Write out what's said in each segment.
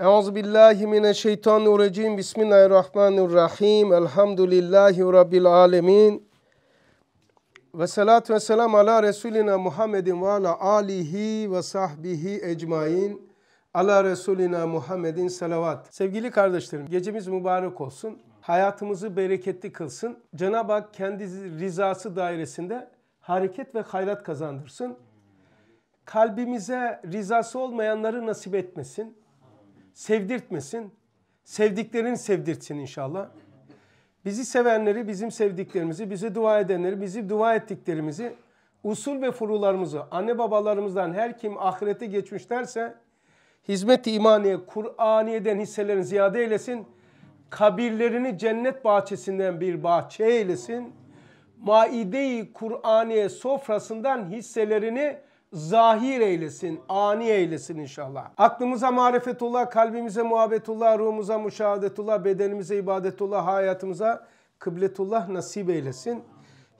Euzu billahi mineşşeytanirracim. Bismillahirrahmanirrahim. Elhamdülillahi rabbil alamin. Ve salatu ve selam ala Resulina Muhammedin ve ala alihi ve sahbihi ecmain. Ala Resulina Muhammedin salavat. Sevgili kardeşlerim, gecemiz mübarek olsun. Hayatımızı bereketli kılsın. Cenab-ı Hak kendi rızası dairesinde hareket ve hayrat kazandırsın. Kalbimize rızası olmayanları nasip etmesin. Sevdirtmesin. Sevdiklerini sevdirtsin inşallah. Bizi sevenleri, bizim sevdiklerimizi, bize dua edenleri, bizi dua ettiklerimizi, usul ve furularımızı, anne babalarımızdan her kim ahirete geçmişlerse hizmet-i imaniye, Kur'aniye'den hisselerini ziyade eylesin. Kabirlerini cennet bahçesinden bir bahçe eylesin. Maide-i Kur'aniye sofrasından hisselerini zahir eylesin, ani eylesin inşallah. Aklımıza marifetullah, kalbimize muhabbetullah, ruhumuza müşahadetullah, bedenimize ibadetullah, hayatımıza kıbletullah nasip eylesin.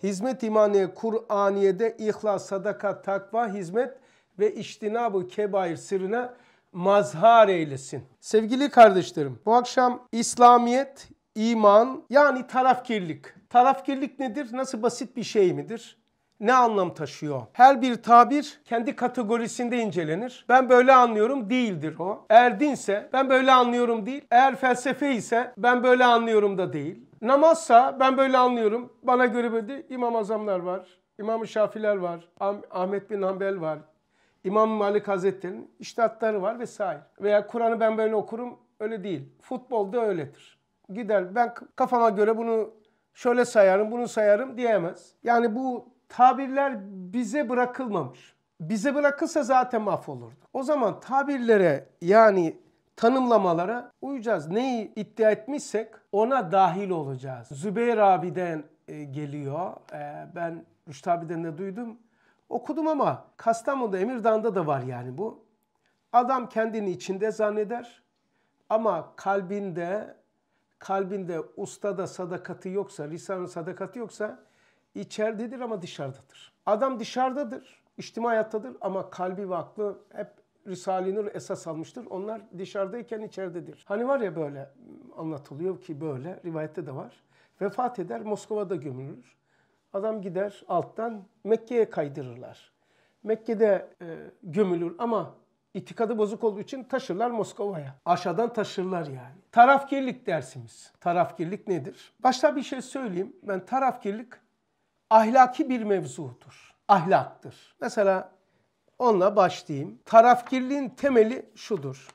Hizmet imaniye Kur'aniye'de ihlas, sadaka, takva, hizmet ve iştinabı kebair sırrına mazhar eylesin. Sevgili kardeşlerim, bu akşam İslamiyet, iman yani tarafkirlik. Tarafkirlik nedir? Nasıl basit bir şey midir? Ne anlam taşıyor? Her bir tabir kendi kategorisinde incelenir. Ben böyle anlıyorum değildir o. Eğer dinse ben böyle anlıyorum değil. Eğer felsefe ise ben böyle anlıyorum da değil. Namazsa ben böyle anlıyorum. Bana göre böyle İmam Azamlar var. İmam-ı Şafiler var. Ahmet bin Hanbel var. İmam Malik Hazretleri'nin iştahatları var vesaire. Veya Kur'an'ı ben böyle okurum öyle değil. Futbolda öyledir. Gider ben kafama göre bunu şöyle sayarım bunu sayarım diyemez. Yani bu tabirler bize bırakılmamış. Bize bırakılsa zaten mahvolurdu. O zaman tabirlere yani tanımlamalara uyacağız. Neyi iddia etmişsek ona dahil olacağız. Zübeyir abiden e, geliyor. E, ben Rüştü abiden de duydum. Okudum ama Kastamonu'da Emirdağ'da da var yani bu. Adam kendini içinde zanneder ama kalbinde kalbinde ustada sadakati yoksa, lisanın sadakati yoksa içeridedir ama dışarıdadır. Adam dışarıdadır, içtima hayattadır ama kalbi ve aklı hep Risale-i Nur esas almıştır. Onlar dışarıdayken içeridedir. Hani var ya böyle anlatılıyor ki böyle, rivayette de var. Vefat eder, Moskova'da gömülür. Adam gider alttan Mekke'ye kaydırırlar. Mekke'de e, gömülür ama itikadı bozuk olduğu için taşırlar Moskova'ya. Aşağıdan taşırlar yani. Tarafkirlik dersimiz. Tarafkirlik nedir? Başta bir şey söyleyeyim. Ben tarafkirlik ahlaki bir mevzudur. Ahlaktır. Mesela onunla başlayayım. Tarafkirliğin temeli şudur.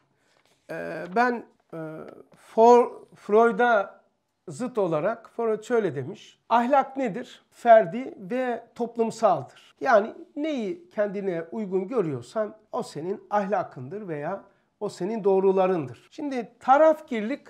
Ee, ben e, For, Freud'a zıt olarak Freud şöyle demiş. Ahlak nedir? Ferdi ve toplumsaldır. Yani neyi kendine uygun görüyorsan o senin ahlakındır veya o senin doğrularındır. Şimdi tarafkirlik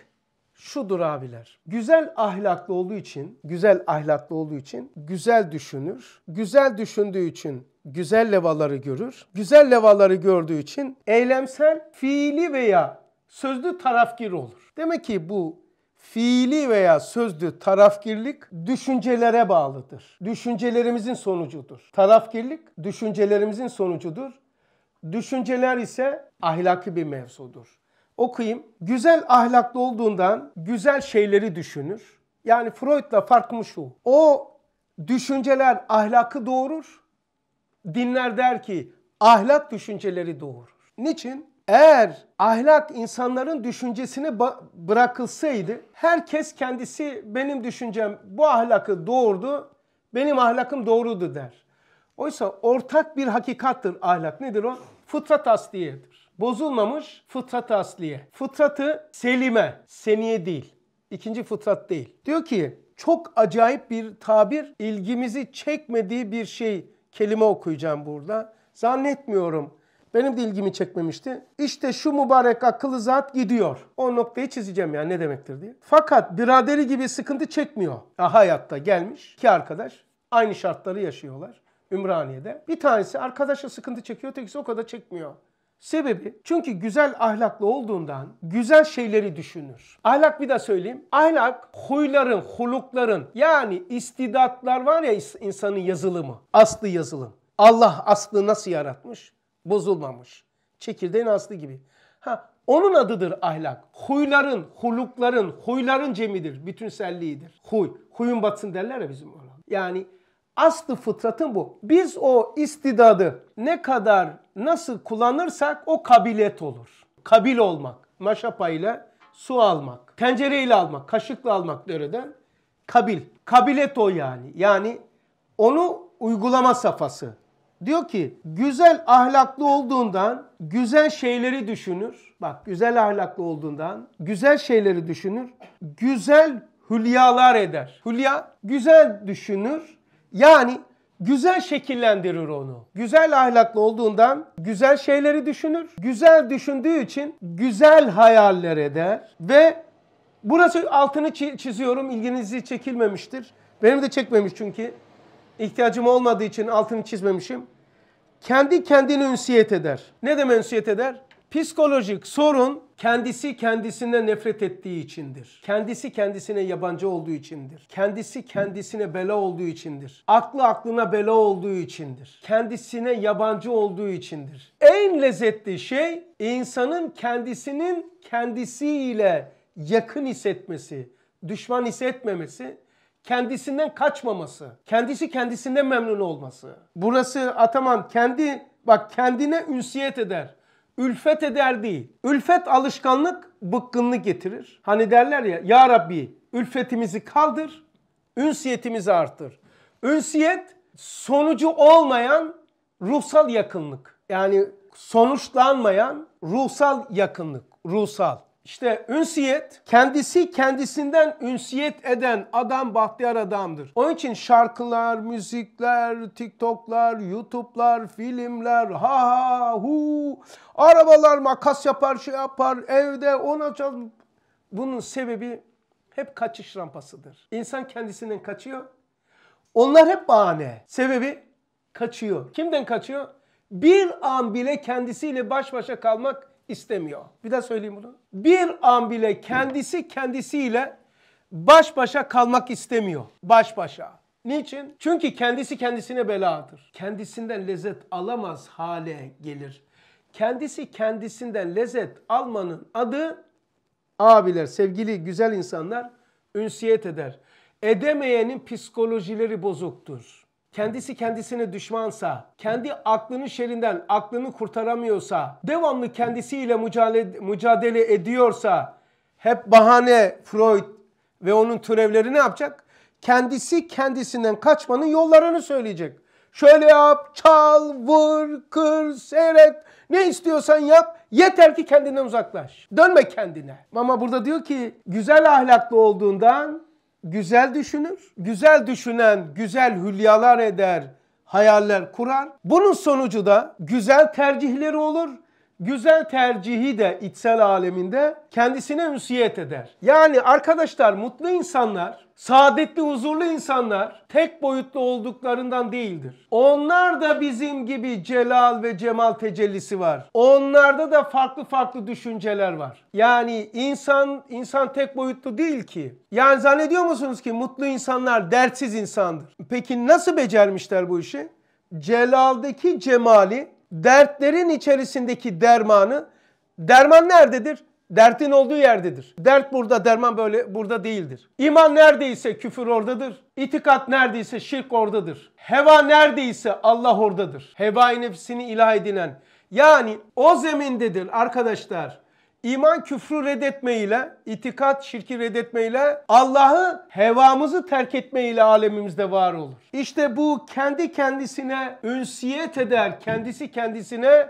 şudur abiler. Güzel ahlaklı olduğu için, güzel ahlaklı olduğu için güzel düşünür. Güzel düşündüğü için güzel levaları görür. Güzel levaları gördüğü için eylemsel, fiili veya sözlü tarafgir olur. Demek ki bu fiili veya sözlü tarafgirlik düşüncelere bağlıdır. Düşüncelerimizin sonucudur. Tarafgirlik düşüncelerimizin sonucudur. Düşünceler ise ahlaki bir mevzudur okuyayım. Güzel ahlaklı olduğundan güzel şeyleri düşünür. Yani Freud'la farkı şu. O düşünceler ahlakı doğurur. Dinler der ki ahlak düşünceleri doğurur. Niçin? Eğer ahlak insanların düşüncesine bırakılsaydı herkes kendisi benim düşüncem bu ahlakı doğurdu, benim ahlakım doğrudu der. Oysa ortak bir hakikattır ahlak. Nedir o? Fıtrat asliyedir bozulmamış fıtrat asliye. Fıtratı selime, seniye değil. İkinci fıtrat değil. Diyor ki çok acayip bir tabir, ilgimizi çekmediği bir şey kelime okuyacağım burada. Zannetmiyorum. Benim de ilgimi çekmemişti. İşte şu mübarek akıllı zat gidiyor. O noktayı çizeceğim yani ne demektir diye. Fakat biraderi gibi sıkıntı çekmiyor. Ya hayatta gelmiş iki arkadaş aynı şartları yaşıyorlar. Ümraniye'de. Bir tanesi arkadaşı sıkıntı çekiyor, ötekisi o kadar çekmiyor. Sebebi çünkü güzel ahlaklı olduğundan güzel şeyleri düşünür. Ahlak bir daha söyleyeyim. Ahlak huyların, hulukların yani istidatlar var ya insanın yazılımı. Aslı yazılım. Allah aslı nasıl yaratmış? Bozulmamış. Çekirdeğin aslı gibi. Ha, Onun adıdır ahlak. Huyların, hulukların, huyların cemidir. Bütünselliğidir. Huy. Huyun batsın derler ya bizim ona. Yani aslı fıtratın bu. Biz o istidadı ne kadar nasıl kullanırsak o kabiliyet olur. Kabil olmak. Maşapa ile su almak. Tencereyle almak. Kaşıkla almak dereden. Kabil. Kabilet o yani. Yani onu uygulama safhası. Diyor ki güzel ahlaklı olduğundan güzel şeyleri düşünür. Bak güzel ahlaklı olduğundan güzel şeyleri düşünür. Güzel hülyalar eder. Hülya güzel düşünür. Yani güzel şekillendirir onu. Güzel ahlaklı olduğundan güzel şeyleri düşünür. Güzel düşündüğü için güzel hayaller eder ve burası altını çiziyorum ilginizi çekilmemiştir. Benim de çekmemiş çünkü ihtiyacım olmadığı için altını çizmemişim. Kendi kendini ünsiyet eder. Ne demek ünsiyet eder? Psikolojik sorun kendisi kendisine nefret ettiği içindir. Kendisi kendisine yabancı olduğu içindir. Kendisi kendisine bela olduğu içindir. Aklı aklına bela olduğu içindir. Kendisine yabancı olduğu içindir. En lezzetli şey insanın kendisinin kendisiyle yakın hissetmesi, düşman hissetmemesi kendisinden kaçmaması, kendisi kendisinden memnun olması. Burası Ataman kendi bak kendine ünsiyet eder. Ülfet eder değil. Ülfet alışkanlık bıkkınlık getirir. Hani derler ya Ya Rabbi ülfetimizi kaldır, ünsiyetimizi artır. Ünsiyet sonucu olmayan ruhsal yakınlık. Yani sonuçlanmayan ruhsal yakınlık, ruhsal. İşte ünsiyet kendisi kendisinden ünsiyet eden adam bahtiyar adamdır. Onun için şarkılar, müzikler, TikTok'lar, YouTube'lar, filmler, ha ha hu, arabalar makas yapar, şey yapar, evde ona çal. Bunun sebebi hep kaçış rampasıdır. İnsan kendisinden kaçıyor. Onlar hep bahane. Sebebi kaçıyor. Kimden kaçıyor? Bir an bile kendisiyle baş başa kalmak istemiyor. Bir daha söyleyeyim bunu. Bir an bile kendisi kendisiyle baş başa kalmak istemiyor. Baş başa. Niçin? Çünkü kendisi kendisine beladır. Kendisinden lezzet alamaz hale gelir. Kendisi kendisinden lezzet almanın adı abiler, sevgili güzel insanlar ünsiyet eder. Edemeyenin psikolojileri bozuktur kendisi kendisine düşmansa, kendi aklının şerinden aklını kurtaramıyorsa, devamlı kendisiyle mücadele, mücadele ediyorsa, hep bahane Freud ve onun türevleri ne yapacak? Kendisi kendisinden kaçmanın yollarını söyleyecek. Şöyle yap, çal, vur, kır, seyret. Ne istiyorsan yap. Yeter ki kendinden uzaklaş. Dönme kendine. Ama burada diyor ki güzel ahlaklı olduğundan güzel düşünür. Güzel düşünen güzel hülyalar eder, hayaller kurar. Bunun sonucu da güzel tercihleri olur. Güzel tercihi de içsel aleminde kendisine ünsiyet eder. Yani arkadaşlar mutlu insanlar saadetli, huzurlu insanlar tek boyutlu olduklarından değildir. Onlar da bizim gibi celal ve cemal tecellisi var. Onlarda da farklı farklı düşünceler var. Yani insan insan tek boyutlu değil ki. Yani zannediyor musunuz ki mutlu insanlar dertsiz insandır? Peki nasıl becermişler bu işi? Celaldeki cemali, dertlerin içerisindeki dermanı, derman nerededir? Dertin olduğu yerdedir. Dert burada, derman böyle burada değildir. İman neredeyse küfür oradadır. İtikat neredeyse şirk oradadır. Heva neredeyse Allah oradadır. Heva nefsini ilah edinen. Yani o zemindedir arkadaşlar. İman küfrü reddetmeyle, itikat şirki reddetmeyle, Allah'ı hevamızı terk etmeyle alemimizde var olur. İşte bu kendi kendisine ünsiyet eder, kendisi kendisine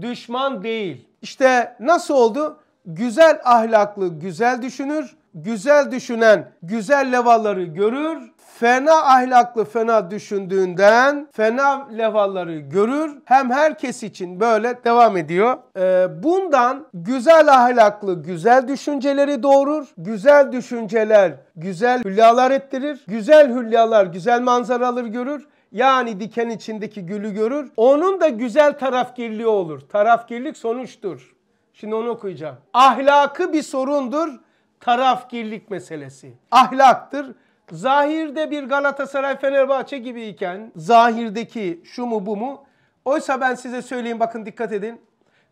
düşman değil. İşte nasıl oldu? güzel ahlaklı güzel düşünür, güzel düşünen güzel levaları görür, fena ahlaklı fena düşündüğünden fena levaları görür. Hem herkes için böyle devam ediyor. Ee, bundan güzel ahlaklı güzel düşünceleri doğurur. Güzel düşünceler güzel hülyalar ettirir. Güzel hülyalar güzel manzaraları görür. Yani diken içindeki gülü görür. Onun da güzel tarafgirliği olur. Tarafgirlik sonuçtur. Şimdi onu okuyacağım. Ahlakı bir sorundur. Tarafgirlik meselesi. Ahlaktır. Zahirde bir Galatasaray Fenerbahçe gibiyken zahirdeki şu mu bu mu? Oysa ben size söyleyeyim bakın dikkat edin.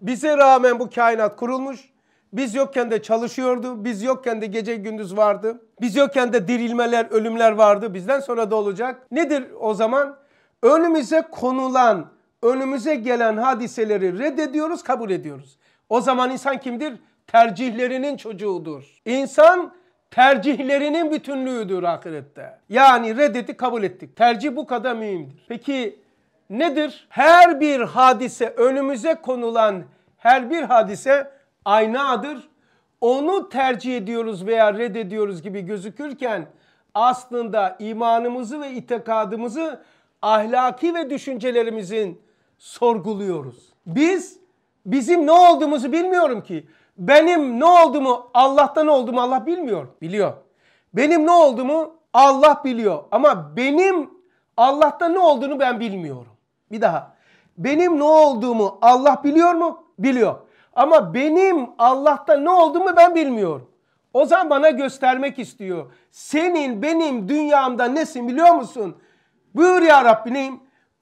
Bize rağmen bu kainat kurulmuş. Biz yokken de çalışıyordu. Biz yokken de gece gündüz vardı. Biz yokken de dirilmeler, ölümler vardı. Bizden sonra da olacak. Nedir o zaman? Önümüze konulan, önümüze gelen hadiseleri reddediyoruz, kabul ediyoruz. O zaman insan kimdir? Tercihlerinin çocuğudur. İnsan tercihlerinin bütünlüğüdür ahirette. Yani reddetti kabul ettik. Tercih bu kadar mühimdir. Peki nedir? Her bir hadise önümüze konulan her bir hadise aynadır. Onu tercih ediyoruz veya reddediyoruz gibi gözükürken aslında imanımızı ve itikadımızı ahlaki ve düşüncelerimizin sorguluyoruz. Biz bizim ne olduğumuzu bilmiyorum ki. Benim ne olduğumu Allah'tan olduğumu Allah bilmiyor. Biliyor. Benim ne olduğumu Allah biliyor. Ama benim Allah'ta ne olduğunu ben bilmiyorum. Bir daha. Benim ne olduğumu Allah biliyor mu? Biliyor. Ama benim Allah'ta ne olduğumu ben bilmiyorum. O zaman bana göstermek istiyor. Senin benim dünyamda nesin biliyor musun? Buyur ya Rabbi?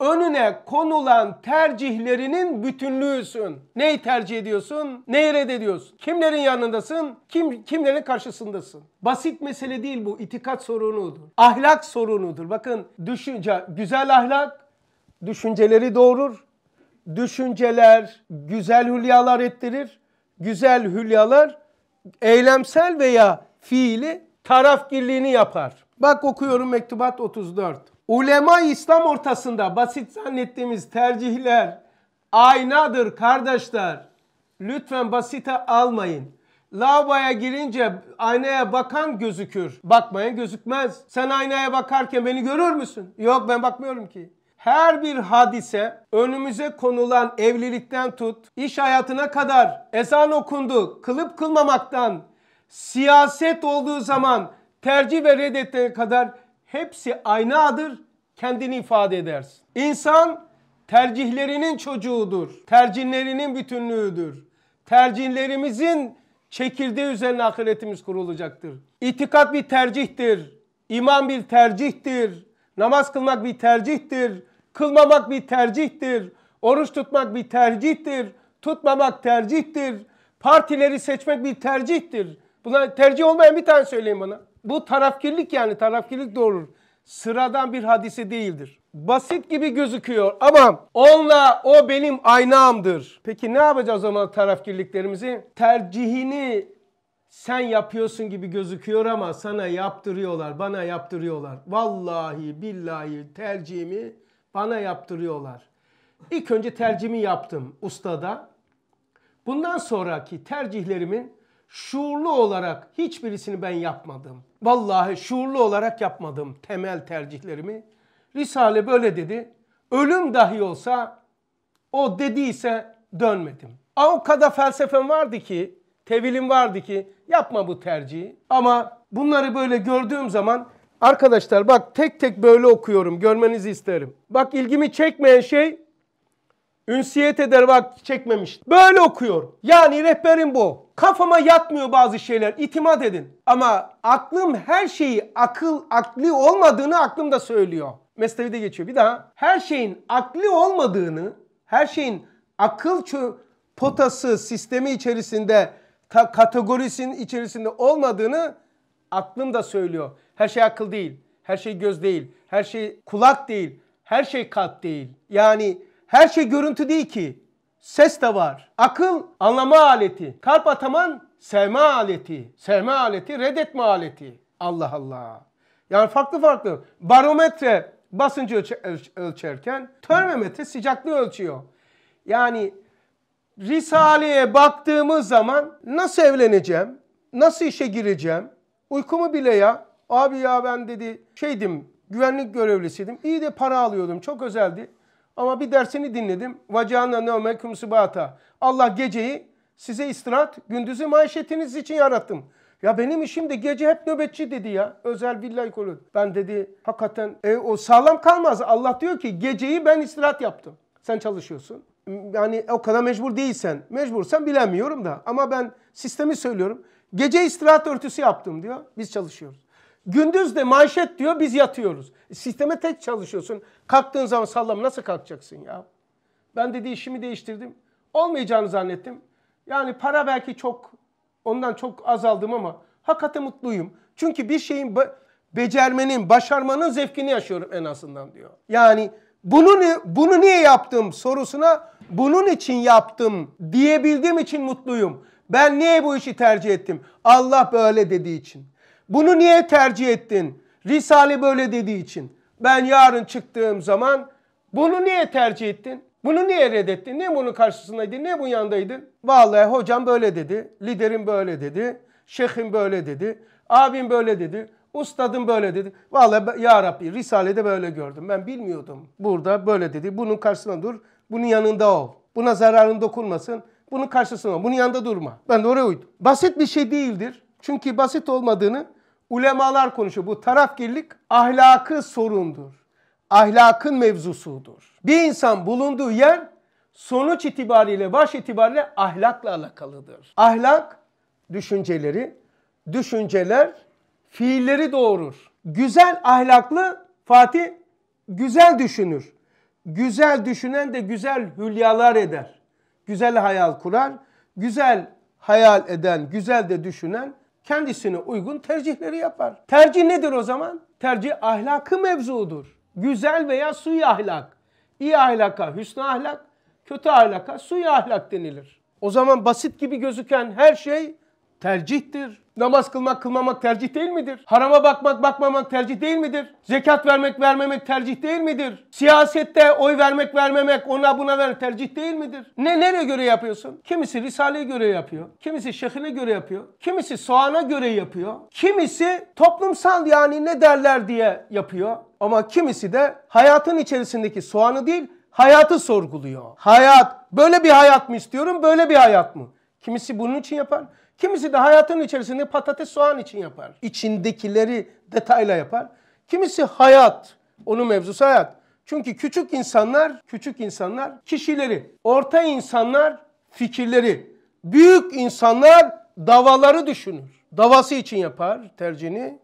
Önüne konulan tercihlerinin bütünlüğüsün. Neyi tercih ediyorsun? Neyi reddediyorsun? Kimlerin yanındasın? Kim, kimlerin karşısındasın? Basit mesele değil bu. İtikat sorunudur. Ahlak sorunudur. Bakın düşünce, güzel ahlak düşünceleri doğurur. Düşünceler güzel hülyalar ettirir. Güzel hülyalar eylemsel veya fiili tarafgirliğini yapar. Bak okuyorum mektubat 34. Ulema İslam ortasında basit zannettiğimiz tercihler aynadır kardeşler. Lütfen basite almayın. Lavaboya girince aynaya bakan gözükür. Bakmayan gözükmez. Sen aynaya bakarken beni görür müsün? Yok ben bakmıyorum ki. Her bir hadise önümüze konulan evlilikten tut, iş hayatına kadar ezan okundu, kılıp kılmamaktan, siyaset olduğu zaman tercih ve reddettiğine kadar hepsi aynadır, kendini ifade edersin. İnsan tercihlerinin çocuğudur, tercihlerinin bütünlüğüdür. Tercihlerimizin çekirdeği üzerine ahiretimiz kurulacaktır. İtikat bir tercihtir, iman bir tercihtir, namaz kılmak bir tercihtir, kılmamak bir tercihtir, oruç tutmak bir tercihtir, tutmamak tercihtir, partileri seçmek bir tercihtir. Buna tercih olmayan bir tane söyleyin bana. Bu tarafkirlik yani tarafkirlik doğurur. Sıradan bir hadise değildir. Basit gibi gözüküyor ama onunla o benim aynamdır. Peki ne yapacağız o zaman tarafkirliklerimizi? Tercihini sen yapıyorsun gibi gözüküyor ama sana yaptırıyorlar, bana yaptırıyorlar. Vallahi billahi tercihimi bana yaptırıyorlar. İlk önce tercihimi yaptım ustada. Bundan sonraki tercihlerimin şuurlu olarak hiçbirisini ben yapmadım. Vallahi şuurlu olarak yapmadım temel tercihlerimi. Risale böyle dedi. Ölüm dahi olsa o dediyse dönmedim. O kadar felsefem vardı ki, tevilim vardı ki yapma bu tercihi. Ama bunları böyle gördüğüm zaman arkadaşlar bak tek tek böyle okuyorum görmenizi isterim. Bak ilgimi çekmeyen şey Ünsiyet eder bak çekmemiş. Böyle okuyor. Yani rehberim bu. Kafama yatmıyor bazı şeyler. İtimat edin. Ama aklım her şeyi akıl akli olmadığını aklım da söylüyor. Mesnevi'de geçiyor. Bir daha. Her şeyin akli olmadığını, her şeyin akıl potası sistemi içerisinde, kategorisinin içerisinde olmadığını aklım da söylüyor. Her şey akıl değil. Her şey göz değil. Her şey kulak değil. Her şey kalp değil. Yani her şey görüntü değil ki. Ses de var. Akıl anlama aleti. Kalp ataman sevme aleti. Sevme aleti, reddetme aleti. Allah Allah. Yani farklı farklı. Barometre basıncı ölçerken termometre sıcaklığı ölçüyor. Yani Risale'ye baktığımız zaman nasıl evleneceğim? Nasıl işe gireceğim? Uykumu bile ya. Abi ya ben dedi şeydim güvenlik görevlisiydim. İyi de para alıyordum. Çok özeldi. Ama bir dersini dinledim. Vacana nevmekum subata. Allah geceyi size istirahat, gündüzü maişetiniz için yarattım. Ya benim işim de gece hep nöbetçi dedi ya. Özel billahi kulu. Ben dedi hakikaten e, o sağlam kalmaz. Allah diyor ki geceyi ben istirahat yaptım. Sen çalışıyorsun. Yani o kadar mecbur değilsen. Mecbursan bilemiyorum da. Ama ben sistemi söylüyorum. Gece istirahat örtüsü yaptım diyor. Biz çalışıyoruz. Gündüz de manşet diyor biz yatıyoruz. E, sisteme tek çalışıyorsun. Kalktığın zaman sallama nasıl kalkacaksın ya? Ben dedi işimi değiştirdim. Olmayacağını zannettim. Yani para belki çok Ondan çok azaldım ama hakikaten mutluyum. Çünkü bir şeyin be- becermenin, başarmanın zevkini yaşıyorum en azından diyor. Yani bunu bunu niye yaptım sorusuna bunun için yaptım diyebildiğim için mutluyum. Ben niye bu işi tercih ettim? Allah böyle dediği için. Bunu niye tercih ettin? Risale böyle dediği için. Ben yarın çıktığım zaman bunu niye tercih ettin? Bunu niye reddettin? Niye bunun karşısındaydın? Niye bunun yanındaydın? Vallahi hocam böyle dedi. Liderim böyle dedi. Şeyhim böyle dedi. Abim böyle dedi. Ustadım böyle dedi. Vallahi ya Rabbi Risale'de böyle gördüm. Ben bilmiyordum. Burada böyle dedi. Bunun karşısına dur. Bunun yanında ol. Buna zararın dokunmasın. Bunun karşısına ol. Bunun yanında durma. Ben de oraya uydum. Basit bir şey değildir. Çünkü basit olmadığını ulemalar konuşuyor. Bu tarafgirlik ahlakı sorundur. Ahlakın mevzusudur. Bir insan bulunduğu yer sonuç itibariyle, baş itibariyle ahlakla alakalıdır. Ahlak düşünceleri, düşünceler fiilleri doğurur. Güzel ahlaklı Fatih güzel düşünür. Güzel düşünen de güzel hülyalar eder. Güzel hayal kurar. Güzel hayal eden, güzel de düşünen kendisine uygun tercihleri yapar. Tercih nedir o zaman? Tercih ahlakı mevzudur. Güzel veya suyu ahlak. İyi ahlaka hüsnü ahlak, kötü ahlaka suyu ahlak denilir. O zaman basit gibi gözüken her şey tercihtir. Namaz kılmak kılmamak tercih değil midir? Harama bakmak bakmamak tercih değil midir? Zekat vermek vermemek tercih değil midir? Siyasette oy vermek vermemek ona buna ver tercih değil midir? Ne nereye göre yapıyorsun? Kimisi Risale'ye göre yapıyor. Kimisi şeyhine göre yapıyor. Kimisi soğana göre yapıyor. Kimisi toplumsal yani ne derler diye yapıyor. Ama kimisi de hayatın içerisindeki soğanı değil hayatı sorguluyor. Hayat böyle bir hayat mı istiyorum böyle bir hayat mı? Kimisi bunun için yapar. Kimisi de hayatın içerisinde patates soğan için yapar. İçindekileri detayla yapar. Kimisi hayat. Onun mevzusu hayat. Çünkü küçük insanlar, küçük insanlar kişileri, orta insanlar fikirleri, büyük insanlar davaları düşünür. Davası için yapar tercihini.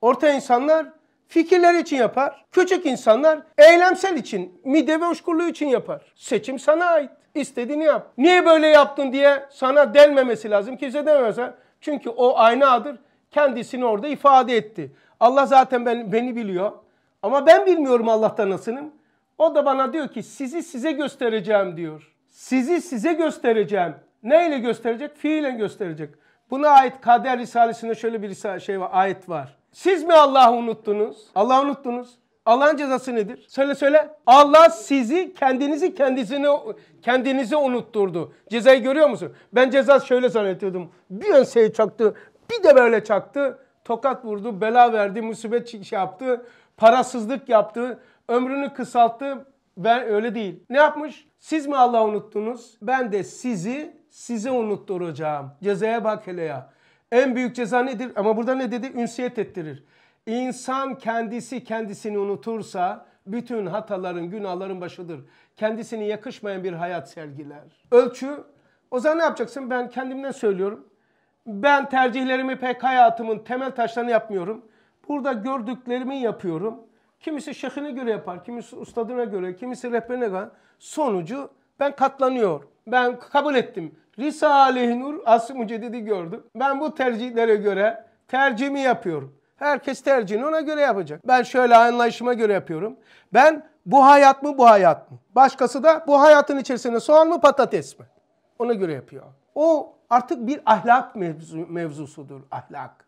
Orta insanlar fikirleri için yapar. Küçük insanlar eylemsel için, mide ve uçkurluğu için yapar. Seçim sana ait. İstediğini yap. Niye böyle yaptın diye sana delmemesi lazım. Kimse dememese. Çünkü o aynadır. Kendisini orada ifade etti. Allah zaten ben, beni biliyor. Ama ben bilmiyorum Allah'tan nasılım. O da bana diyor ki sizi size göstereceğim diyor. Sizi size göstereceğim. Neyle gösterecek? Fiilen gösterecek. Buna ait Kader Risalesi'nde şöyle bir şey var, ayet var. Siz mi Allah'ı unuttunuz? Allah'ı unuttunuz. Allah'ın cezası nedir? Söyle söyle. Allah sizi kendinizi kendisine kendinize unutturdu. Cezayı görüyor musun? Ben ceza şöyle zannediyordum. Bir enseyi çaktı, bir de böyle çaktı. Tokat vurdu, bela verdi, musibet şey yaptı, parasızlık yaptı, ömrünü kısalttı. Ben öyle değil. Ne yapmış? Siz mi Allah'ı unuttunuz? Ben de sizi size unutturacağım. Cezaya bak hele ya. En büyük ceza nedir? Ama burada ne dedi? Ünsiyet ettirir. İnsan kendisi kendisini unutursa bütün hataların, günahların başıdır. Kendisine yakışmayan bir hayat sergiler. Ölçü, o zaman ne yapacaksın? Ben kendimden söylüyorum. Ben tercihlerimi pek hayatımın temel taşlarını yapmıyorum. Burada gördüklerimi yapıyorum. Kimisi şeyhine göre yapar, kimisi ustadına göre, kimisi rehberine göre. Sonucu ben katlanıyor. Ben kabul ettim. Risale-i Nur Asr-ı Müceddidi gördüm. Ben bu tercihlere göre tercihimi yapıyorum. Herkes tercihini ona göre yapacak. Ben şöyle anlayışıma göre yapıyorum. Ben bu hayat mı bu hayat mı? Başkası da bu hayatın içerisinde soğan mı patates mi? Ona göre yapıyor. O artık bir ahlak mevzu, mevzusudur ahlak.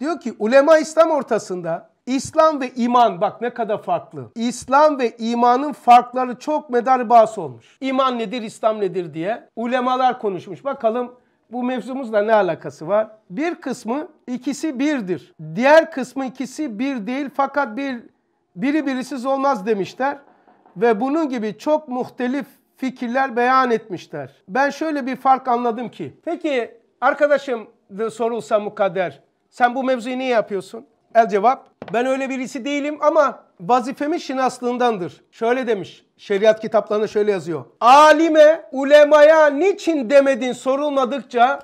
Diyor ki ulema İslam ortasında İslam ve iman bak ne kadar farklı. İslam ve imanın farkları çok medar bahs olmuş. İman nedir, İslam nedir diye ulemalar konuşmuş. Bakalım bu mevzumuzla ne alakası var? Bir kısmı ikisi birdir. Diğer kısmı ikisi bir değil fakat bir biri birisiz olmaz demişler. Ve bunun gibi çok muhtelif fikirler beyan etmişler. Ben şöyle bir fark anladım ki. Peki arkadaşım sorulsa mukadder sen bu mevzuyu niye yapıyorsun? El cevap ben öyle birisi değilim ama vazifemin şinaslığındandır. Şöyle demiş şeriat kitaplarında şöyle yazıyor. Alime, ulemaya niçin demedin sorulmadıkça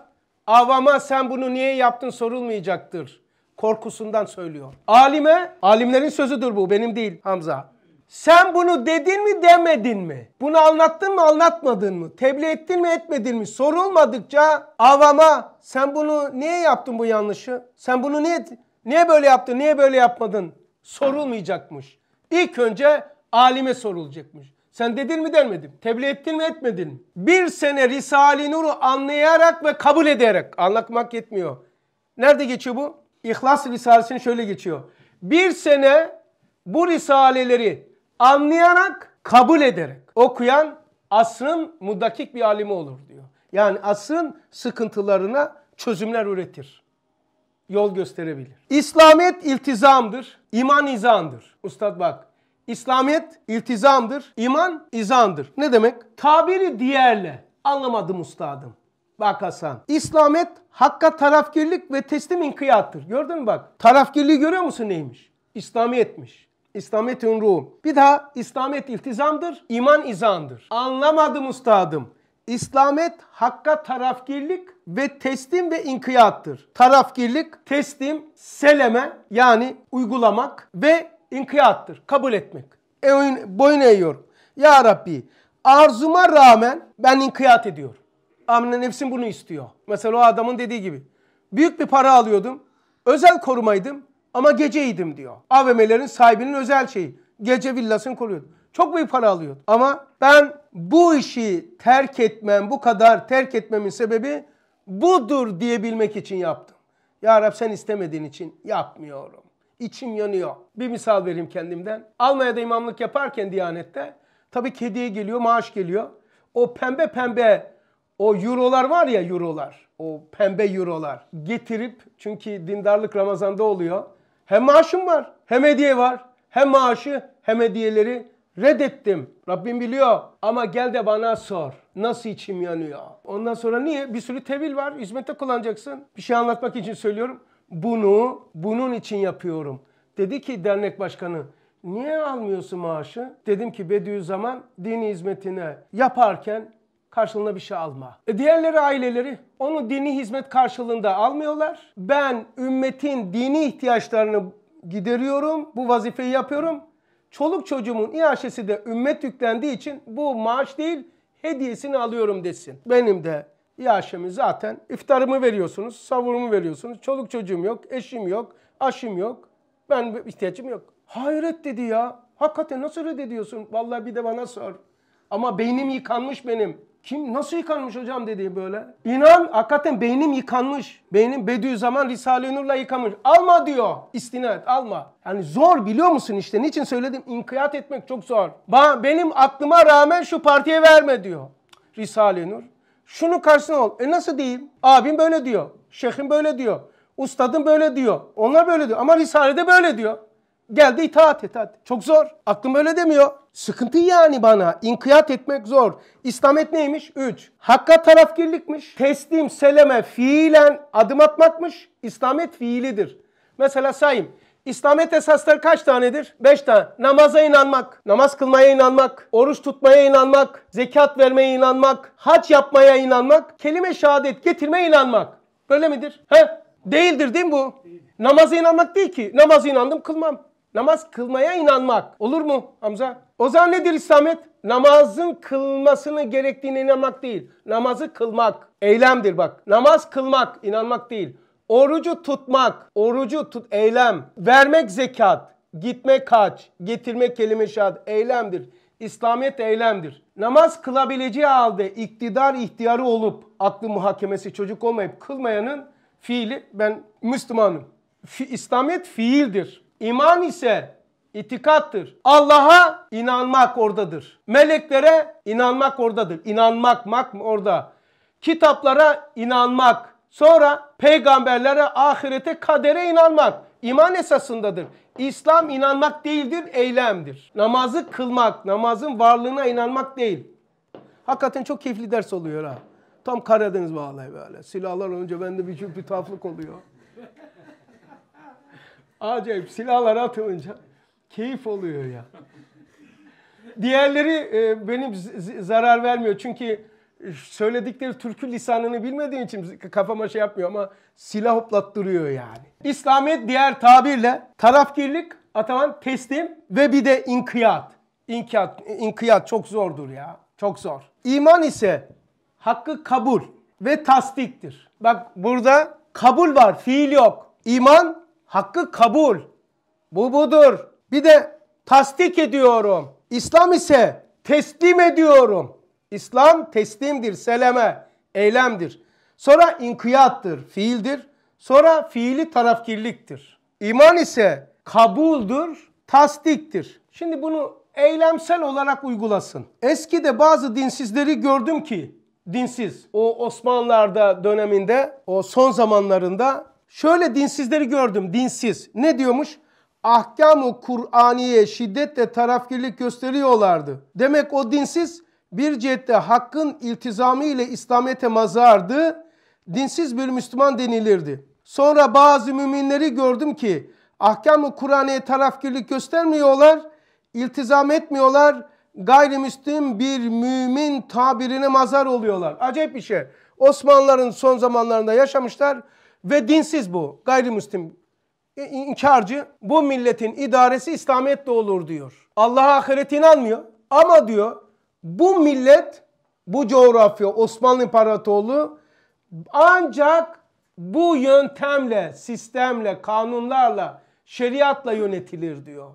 avama sen bunu niye yaptın sorulmayacaktır. Korkusundan söylüyor. Alime, alimlerin sözüdür bu benim değil Hamza. Sen bunu dedin mi demedin mi? Bunu anlattın mı anlatmadın mı? Tebliğ ettin mi etmedin mi? Sorulmadıkça avama sen bunu niye yaptın bu yanlışı? Sen bunu niye niye böyle yaptın? Niye böyle yapmadın? Sorulmayacakmış. İlk önce alime sorulacakmış. Sen dedin mi demedin? Tebliğ ettin mi etmedin? Bir sene Risale-i Nur'u anlayarak ve kabul ederek. Anlatmak yetmiyor. Nerede geçiyor bu? İhlas Risalesi'ni şöyle geçiyor. Bir sene bu risaleleri anlayarak, kabul ederek okuyan asrın mudakik bir alimi olur diyor. Yani asrın sıkıntılarına çözümler üretir. Yol gösterebilir. İslamiyet iltizamdır, iman izandır. Ustad bak. İslamiyet iltizamdır, iman izandır. Ne demek? Tabiri diğerle. Anlamadım ustadım. Bak Hasan. İslamiyet hakka tarafgirlik ve teslim inkiyattır. Gördün mü bak? Tarafgirliği görüyor musun neymiş? İslamiyetmiş. İslamiyetün ruh. Bir daha İslamiyet iltizamdır, iman izandır. Anlamadım ustadım. İslamiyet hakka tarafgirlik ve teslim ve inkiyattır. Tarafgirlik, teslim, seleme yani uygulamak ve inkiyattır. Kabul etmek. E, boyun eğiyorum. Ya Rabbi arzuma rağmen ben inkiyat ediyorum. Amine nefsim bunu istiyor. Mesela o adamın dediği gibi. Büyük bir para alıyordum. Özel korumaydım ama geceydim diyor. AVM'lerin sahibinin özel şeyi. Gece villasını koruyordu. Çok büyük para alıyordu. Ama ben bu işi terk etmem, bu kadar terk etmemin sebebi budur diyebilmek için yaptım. Ya Rab sen istemediğin için yapmıyorum. İçim yanıyor. Bir misal vereyim kendimden. Almanya'da imamlık yaparken Diyanet'te tabii kediye geliyor, maaş geliyor. O pembe pembe o eurolar var ya eurolar. O pembe eurolar. Getirip çünkü dindarlık Ramazan'da oluyor. Hem maaşım var hem hediye var. Hem maaşı hem hediyeleri reddettim. Rabbim biliyor ama gel de bana sor. Nasıl içim yanıyor? Ondan sonra niye? Bir sürü tevil var. Hizmette kullanacaksın. Bir şey anlatmak için söylüyorum. Bunu bunun için yapıyorum. Dedi ki dernek başkanı niye almıyorsun maaşı? Dedim ki Bediüzzaman dini hizmetine yaparken karşılığında bir şey alma. E diğerleri aileleri onu dini hizmet karşılığında almıyorlar. Ben ümmetin dini ihtiyaçlarını gideriyorum. Bu vazifeyi yapıyorum. Çoluk çocuğumun iaşesi de ümmet yüklendiği için bu maaş değil hediyesini alıyorum desin. Benim de iaşemi zaten iftarımı veriyorsunuz, savurumu veriyorsunuz. Çoluk çocuğum yok, eşim yok, aşım yok. Ben ihtiyacım yok. Hayret dedi ya. Hakikaten nasıl reddediyorsun? Vallahi bir de bana sor. Ama beynim yıkanmış benim. Kim nasıl yıkanmış hocam dedi böyle. İnan hakikaten beynim yıkanmış. Beynim Bediüzzaman Risale-i Nur'la yıkanmış. Alma diyor. İstinat alma. Yani zor biliyor musun işte. Niçin söyledim? İnkiyat etmek çok zor. Ba benim aklıma rağmen şu partiye verme diyor. Risale-i Nur. Şunu karşısına ol. E nasıl diyeyim? Abim böyle diyor. Şeyhim böyle diyor. Ustadım böyle diyor. Onlar böyle diyor. Ama Risale'de böyle diyor. Geldi itaat et hadi. Çok zor. Aklım öyle demiyor. Sıkıntı yani bana. İnkiyat etmek zor. İslamet neymiş? Üç. Hakka tarafgirlikmiş. Teslim, seleme, fiilen adım atmakmış. İslamet fiilidir. Mesela sayayım. İslamet esasları kaç tanedir? Beş tane. Namaza inanmak, namaz kılmaya inanmak, oruç tutmaya inanmak, zekat vermeye inanmak, hac yapmaya inanmak, kelime şehadet getirmeye inanmak. Böyle midir? He? Değildir değil mi bu? Namaza inanmak değil ki. Namaza inandım kılmam. Namaz kılmaya inanmak. Olur mu Hamza? O zaman nedir İslamet? Namazın kılmasını gerektiğine inanmak değil. Namazı kılmak. Eylemdir bak. Namaz kılmak, inanmak değil. Orucu tutmak, orucu tut, eylem. Vermek zekat, gitmek kaç, getirmek kelime şahadet, eylemdir. İslamiyet eylemdir. Namaz kılabileceği halde iktidar ihtiyarı olup aklı muhakemesi çocuk olmayıp kılmayanın fiili ben Müslümanım. Fi, İslamiyet fiildir. İman ise itikattır. Allah'a inanmak oradadır. Meleklere inanmak oradadır. İnanmak mak orada. Kitaplara inanmak. Sonra peygamberlere, ahirete, kadere inanmak. İman esasındadır. İslam inanmak değildir, eylemdir. Namazı kılmak, namazın varlığına inanmak değil. Hakikaten çok keyifli ders oluyor ha. Tam Karadeniz vallahi böyle. Silahlar önce bende bir, bir tuhaflık oluyor. Acayip silahlar atılınca keyif oluyor ya. Diğerleri e, benim zarar vermiyor. Çünkü söyledikleri türkü lisanını bilmediğim için kafama şey yapmıyor ama silah hoplattırıyor yani. İslamiyet diğer tabirle tarafgirlik, ataman teslim ve bir de inkiyat. İnkiyat, inkiyat çok zordur ya. Çok zor. İman ise hakkı kabul ve tasdiktir. Bak burada kabul var, fiil yok. İman hakkı kabul. Bu budur. Bir de tasdik ediyorum. İslam ise teslim ediyorum. İslam teslimdir, seleme, eylemdir. Sonra inkiyattır, fiildir. Sonra fiili tarafkirliktir. İman ise kabuldur, tasdiktir. Şimdi bunu eylemsel olarak uygulasın. Eskide bazı dinsizleri gördüm ki, dinsiz, o Osmanlılar'da döneminde, o son zamanlarında şöyle dinsizleri gördüm, dinsiz. Ne diyormuş? Ahkam-ı Kur'aniye şiddetle tarafkirlik gösteriyorlardı. Demek o dinsiz bir cihette hakkın iltizamı ile İslamiyet'e mazardı. Dinsiz bir Müslüman denilirdi. Sonra bazı müminleri gördüm ki ahkam-ı Kur'an'ya tarafkirlik göstermiyorlar, iltizam etmiyorlar. Gayrimüslim bir mümin tabirine mazar oluyorlar. Acayip bir şey. Osmanlıların son zamanlarında yaşamışlar ve dinsiz bu. Gayrimüslim inkarcı bu milletin idaresi İslamiyet'te olur diyor. Allah'a ahiret inanmıyor ama diyor bu millet bu coğrafya Osmanlı İmparatorluğu ancak bu yöntemle, sistemle, kanunlarla, şeriatla yönetilir diyor.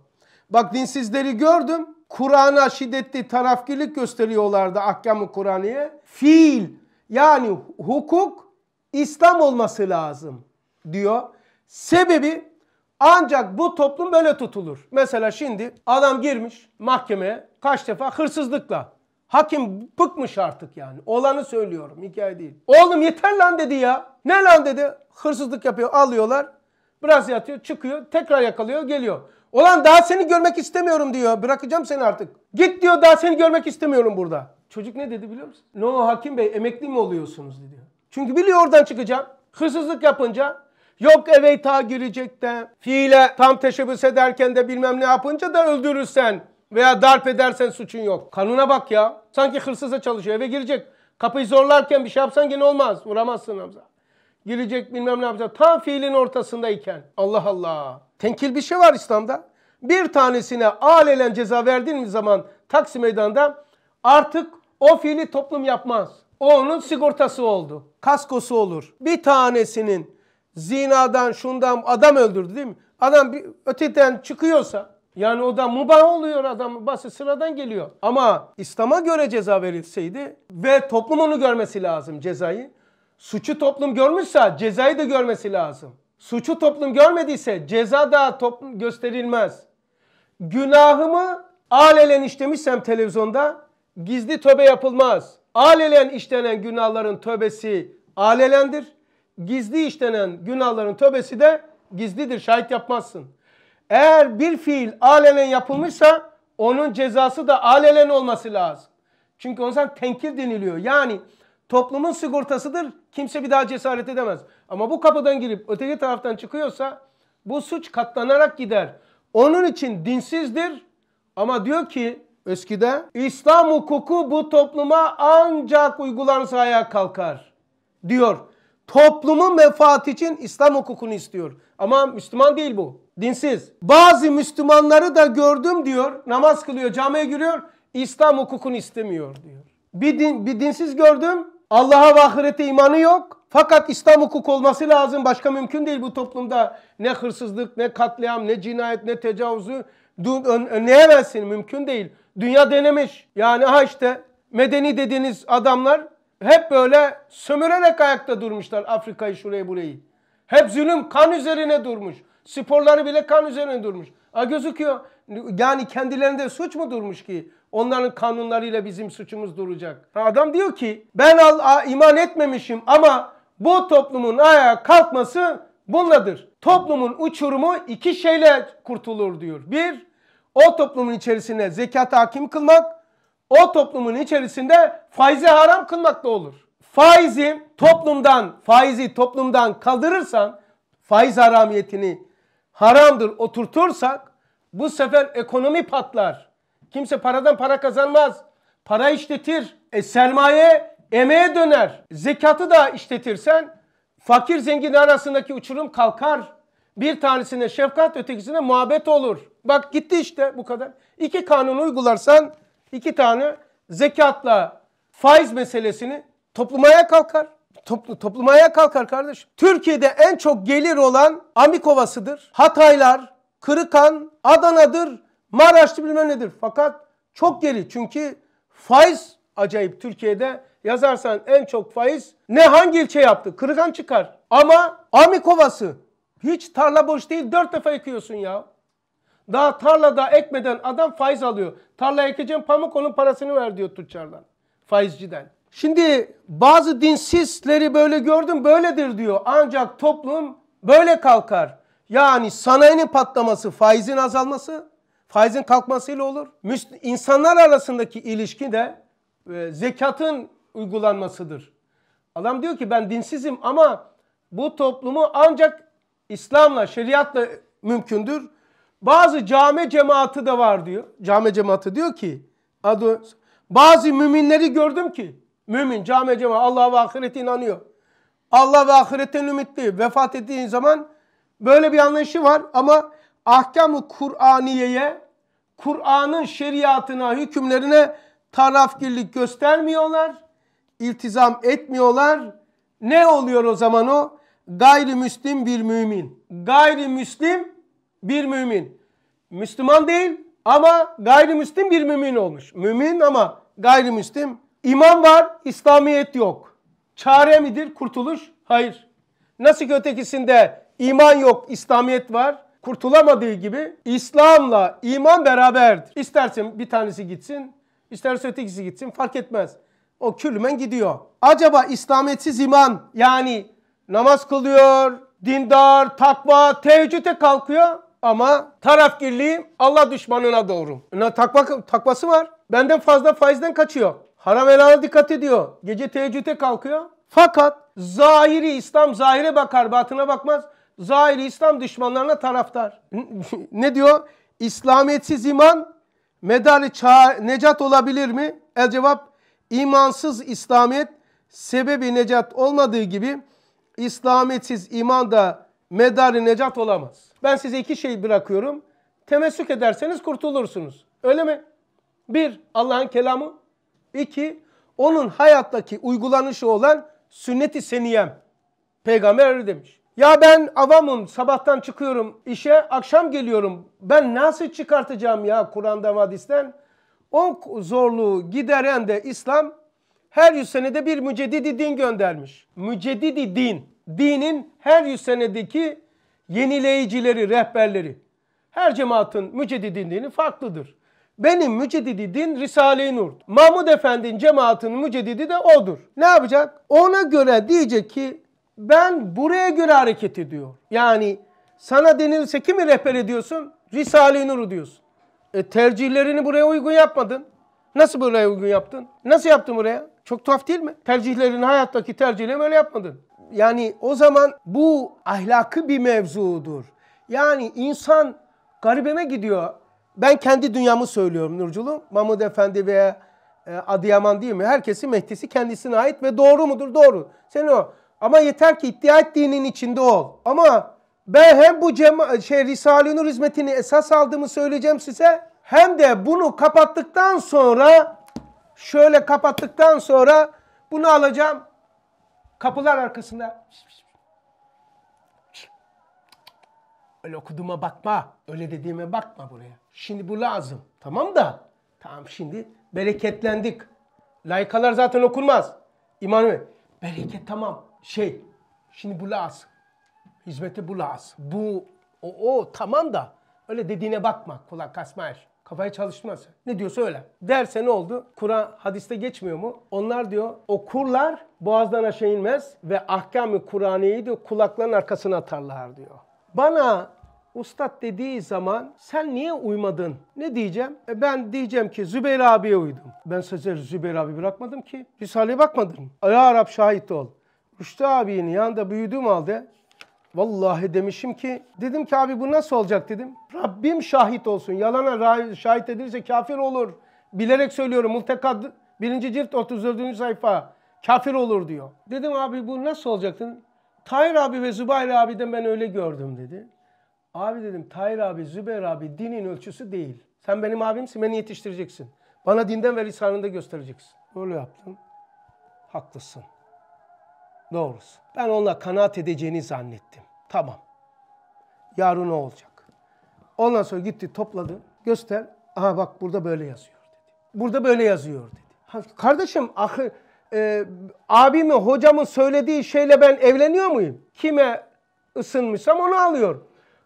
Bak dinsizleri gördüm. Kur'an'a şiddetli tarafkirlik gösteriyorlardı ahkamı Kur'an'ya. Fiil yani hukuk İslam olması lazım diyor. Sebebi ancak bu toplum böyle tutulur. Mesela şimdi adam girmiş mahkemeye kaç defa hırsızlıkla. Hakim bıkmış artık yani. Olanı söylüyorum hikaye değil. Oğlum yeter lan dedi ya. Ne lan dedi. Hırsızlık yapıyor alıyorlar. Biraz yatıyor çıkıyor tekrar yakalıyor geliyor. Olan daha seni görmek istemiyorum diyor. Bırakacağım seni artık. Git diyor daha seni görmek istemiyorum burada. Çocuk ne dedi biliyor musun? No hakim bey emekli mi oluyorsunuz diyor. Çünkü biliyor oradan çıkacağım. Hırsızlık yapınca yok eve ta girecek de fiile tam teşebbüs ederken de bilmem ne yapınca da öldürürsen veya darp edersen suçun yok. Kanuna bak ya. Sanki hırsıza çalışıyor eve girecek. Kapıyı zorlarken bir şey yapsan gene olmaz. Vuramazsın Hamza. Girecek bilmem ne yapacak. Tam fiilin ortasındayken. Allah Allah. Tenkil bir şey var İslam'da. Bir tanesine alelen ceza verdiğin zaman Taksim Meydanı'nda artık o fiili toplum yapmaz. O onun sigortası oldu. Kaskosu olur. Bir tanesinin zinadan şundan adam öldürdü değil mi? Adam bir öteden çıkıyorsa yani o da mubah oluyor adam basit sıradan geliyor. Ama İslam'a göre ceza verilseydi ve toplum onu görmesi lazım cezayı. Suçu toplum görmüşse cezayı da görmesi lazım. Suçu toplum görmediyse ceza da toplum gösterilmez. Günahımı alelen işlemişsem televizyonda gizli töbe yapılmaz. Alelen işlenen günahların tövbesi alelendir. Gizli işlenen günahların tövbesi de gizlidir. Şahit yapmazsın. Eğer bir fiil alenen yapılmışsa onun cezası da alenen olması lazım. Çünkü o zaman tenkir deniliyor. Yani toplumun sigortasıdır. Kimse bir daha cesaret edemez. Ama bu kapıdan girip öteki taraftan çıkıyorsa bu suç katlanarak gider. Onun için dinsizdir. Ama diyor ki eskide İslam hukuku bu topluma ancak uygulanırsa ayağa kalkar. Diyor. Toplumun menfaati için İslam hukukunu istiyor. Ama Müslüman değil bu. Dinsiz. Bazı Müslümanları da gördüm diyor. Namaz kılıyor, camiye giriyor. İslam hukukunu istemiyor diyor. Bir, din, bir dinsiz gördüm. Allah'a ve ahirete imanı yok. Fakat İslam hukuk olması lazım. Başka mümkün değil bu toplumda. Ne hırsızlık, ne katliam, ne cinayet, ne tecavüzü önleyemezsin. Mümkün değil. Dünya denemiş. Yani ha işte medeni dediğiniz adamlar hep böyle sömürerek ayakta durmuşlar Afrika'yı şurayı burayı. Hep zulüm kan üzerine durmuş. Sporları bile kan üzerine durmuş. A gözüküyor. Yani kendilerinde suç mu durmuş ki? Onların kanunlarıyla bizim suçumuz duracak. Adam diyor ki ben al, iman etmemişim ama bu toplumun ayağa kalkması bunladır. Toplumun uçurumu iki şeyle kurtulur diyor. Bir, o toplumun içerisine zekat hakim kılmak, o toplumun içerisinde faizi haram kılmak da olur. Faizi toplumdan, faizi toplumdan kaldırırsan, faiz haramiyetini haramdır oturtursak bu sefer ekonomi patlar. Kimse paradan para kazanmaz. Para işletir. E, sermaye emeğe döner. Zekatı da işletirsen fakir zengin arasındaki uçurum kalkar. Bir tanesine şefkat, ötekisine muhabbet olur. Bak gitti işte bu kadar. İki kanun uygularsan iki tane zekatla faiz meselesini toplumaya kalkar. Toplu, toplumaya kalkar kardeş. Türkiye'de en çok gelir olan Amikovası'dır. Hataylar, Kırıkan, Adana'dır, Maraş'tı bilmem nedir. Fakat çok geri çünkü faiz acayip Türkiye'de yazarsan en çok faiz ne hangi ilçe yaptı? Kırıkan çıkar. Ama Amikovası hiç tarla boş değil dört defa ekiyorsun ya. Daha tarlada ekmeden adam faiz alıyor. Tarla ekeceğim pamuk onun parasını ver diyor tüccardan. Faizciden. Şimdi bazı dinsizleri böyle gördüm böyledir diyor. Ancak toplum böyle kalkar. Yani sanayinin patlaması, faizin azalması, faizin kalkmasıyla olur. İnsanlar arasındaki ilişki de e, zekatın uygulanmasıdır. Adam diyor ki ben dinsizim ama bu toplumu ancak İslam'la, şeriatla mümkündür. Bazı cami cemaati de var diyor. Cami cemaati diyor ki adı bazı müminleri gördüm ki mümin cami cemaat Allah ve ahirete inanıyor. Allah ve ahiretten ümitli. Vefat ettiğin zaman böyle bir anlayışı var ama ahkamı Kur'aniye'ye Kur'an'ın şeriatına, hükümlerine tarafgirlik göstermiyorlar. iltizam etmiyorlar. Ne oluyor o zaman o? Gayrimüslim bir mümin. Gayrimüslim bir mümin. Müslüman değil ama gayrimüslim bir mümin olmuş. Mümin ama gayrimüslim. İman var, İslamiyet yok. Çare midir kurtuluş? Hayır. Nasıl ki ötekisinde iman yok, İslamiyet var. Kurtulamadığı gibi İslam'la iman beraberdir. İstersen bir tanesi gitsin, isterse ötekisi gitsin fark etmez. O külmen gidiyor. Acaba İslamiyetsiz iman yani namaz kılıyor, dindar, takva, teheccüde kalkıyor ama tarafgirliği Allah düşmanına doğru. Takva, takvası var. Benden fazla faizden kaçıyor. Haram helala dikkat ediyor. Gece teheccüde kalkıyor. Fakat zahiri İslam zahire bakar, batına bakmaz. Zahiri İslam düşmanlarına taraftar. ne diyor? İslamiyetsiz iman medarı çağ, necat olabilir mi? El cevap imansız İslamiyet sebebi necat olmadığı gibi İslamiyetsiz iman da medarı necat olamaz. Ben size iki şey bırakıyorum. Temessük ederseniz kurtulursunuz. Öyle mi? Bir, Allah'ın kelamı. İki, onun hayattaki uygulanışı olan sünnet-i seniyem. Peygamber öyle demiş. Ya ben avamım, sabahtan çıkıyorum işe, akşam geliyorum. Ben nasıl çıkartacağım ya Kur'an'dan, hadisten? O zorluğu gideren de İslam her yüz senede bir müceddidi din göndermiş. Müceddidi din, dinin her yüz senedeki yenileyicileri, rehberleri. Her cemaatin müceddidi dini farklıdır. Benim müceddidi din Risale-i Nur. Mahmud Efendi'nin cemaatinin müceddidi de odur. Ne yapacak? Ona göre diyecek ki ben buraya göre hareket ediyor. Yani sana denilse kimi rehber ediyorsun? Risale-i Nur'u diyorsun. E, tercihlerini buraya uygun yapmadın. Nasıl buraya uygun yaptın? Nasıl yaptın buraya? Çok tuhaf değil mi? Tercihlerini hayattaki tercihlerini öyle yapmadın. Yani o zaman bu ahlakı bir mevzudur. Yani insan garibeme gidiyor. Ben kendi dünyamı söylüyorum Nurculu. Mahmud Efendi veya e, Adıyaman değil mi? Herkesin Mehdisi kendisine ait ve doğru mudur? Doğru. Sen o. Ama yeter ki iddia ettiğinin içinde ol. Ama ben hem bu cema şey Risale-i Nur hizmetini esas aldığımı söyleyeceğim size. Hem de bunu kapattıktan sonra şöyle kapattıktan sonra bunu alacağım. Kapılar arkasında Öyle okuduğuma bakma. Öyle dediğime bakma buraya. Şimdi bu lazım. Tamam da. Tamam şimdi bereketlendik. Laykalar zaten okunmaz. İmanı bereket tamam. Şey şimdi bu lazım. Hizmeti bu lazım. Bu o, o tamam da öyle dediğine bakma. Kulak kasma Kafayı çalıştırmaz. Ne diyorsa öyle. Derse ne oldu? Kur'an hadiste geçmiyor mu? Onlar diyor okurlar boğazdan aşağı inmez ve ahkamı Kur'aniyeyi diyor kulakların arkasına atarlar diyor. Bana ustad dediği zaman sen niye uymadın? Ne diyeceğim? E ben diyeceğim ki Zübeyir abiye uydum. Ben size Zübeyir abi bırakmadım ki. Risale'ye bakmadım. Ya Arap şahit ol. Rüştü abinin yanında büyüdüğüm halde Vallahi demişim ki dedim ki abi bu nasıl olacak dedim. Rabbim şahit olsun. Yalana şahit edilirse kafir olur. Bilerek söylüyorum. Multekad 1. cilt 34. sayfa. Kafir olur diyor. Dedim abi bu nasıl olacak dedim. Tahir abi ve Zübeyir abiden ben öyle gördüm dedi. Abi dedim Tahir abi, Zübeyir abi dinin ölçüsü değil. Sen benim abimsin, beni yetiştireceksin. Bana dinden ve lisanında göstereceksin. Öyle yaptım. Haklısın. Doğrusu. Ben onunla kanaat edeceğini zannettim. Tamam. Yarın ne olacak? Ondan sonra gitti topladı. Göster. Aha bak burada böyle yazıyor dedi. Burada böyle yazıyor dedi. Kardeşim ah, e, abimin hocamın söylediği şeyle ben evleniyor muyum? Kime ısınmışsam onu alıyor.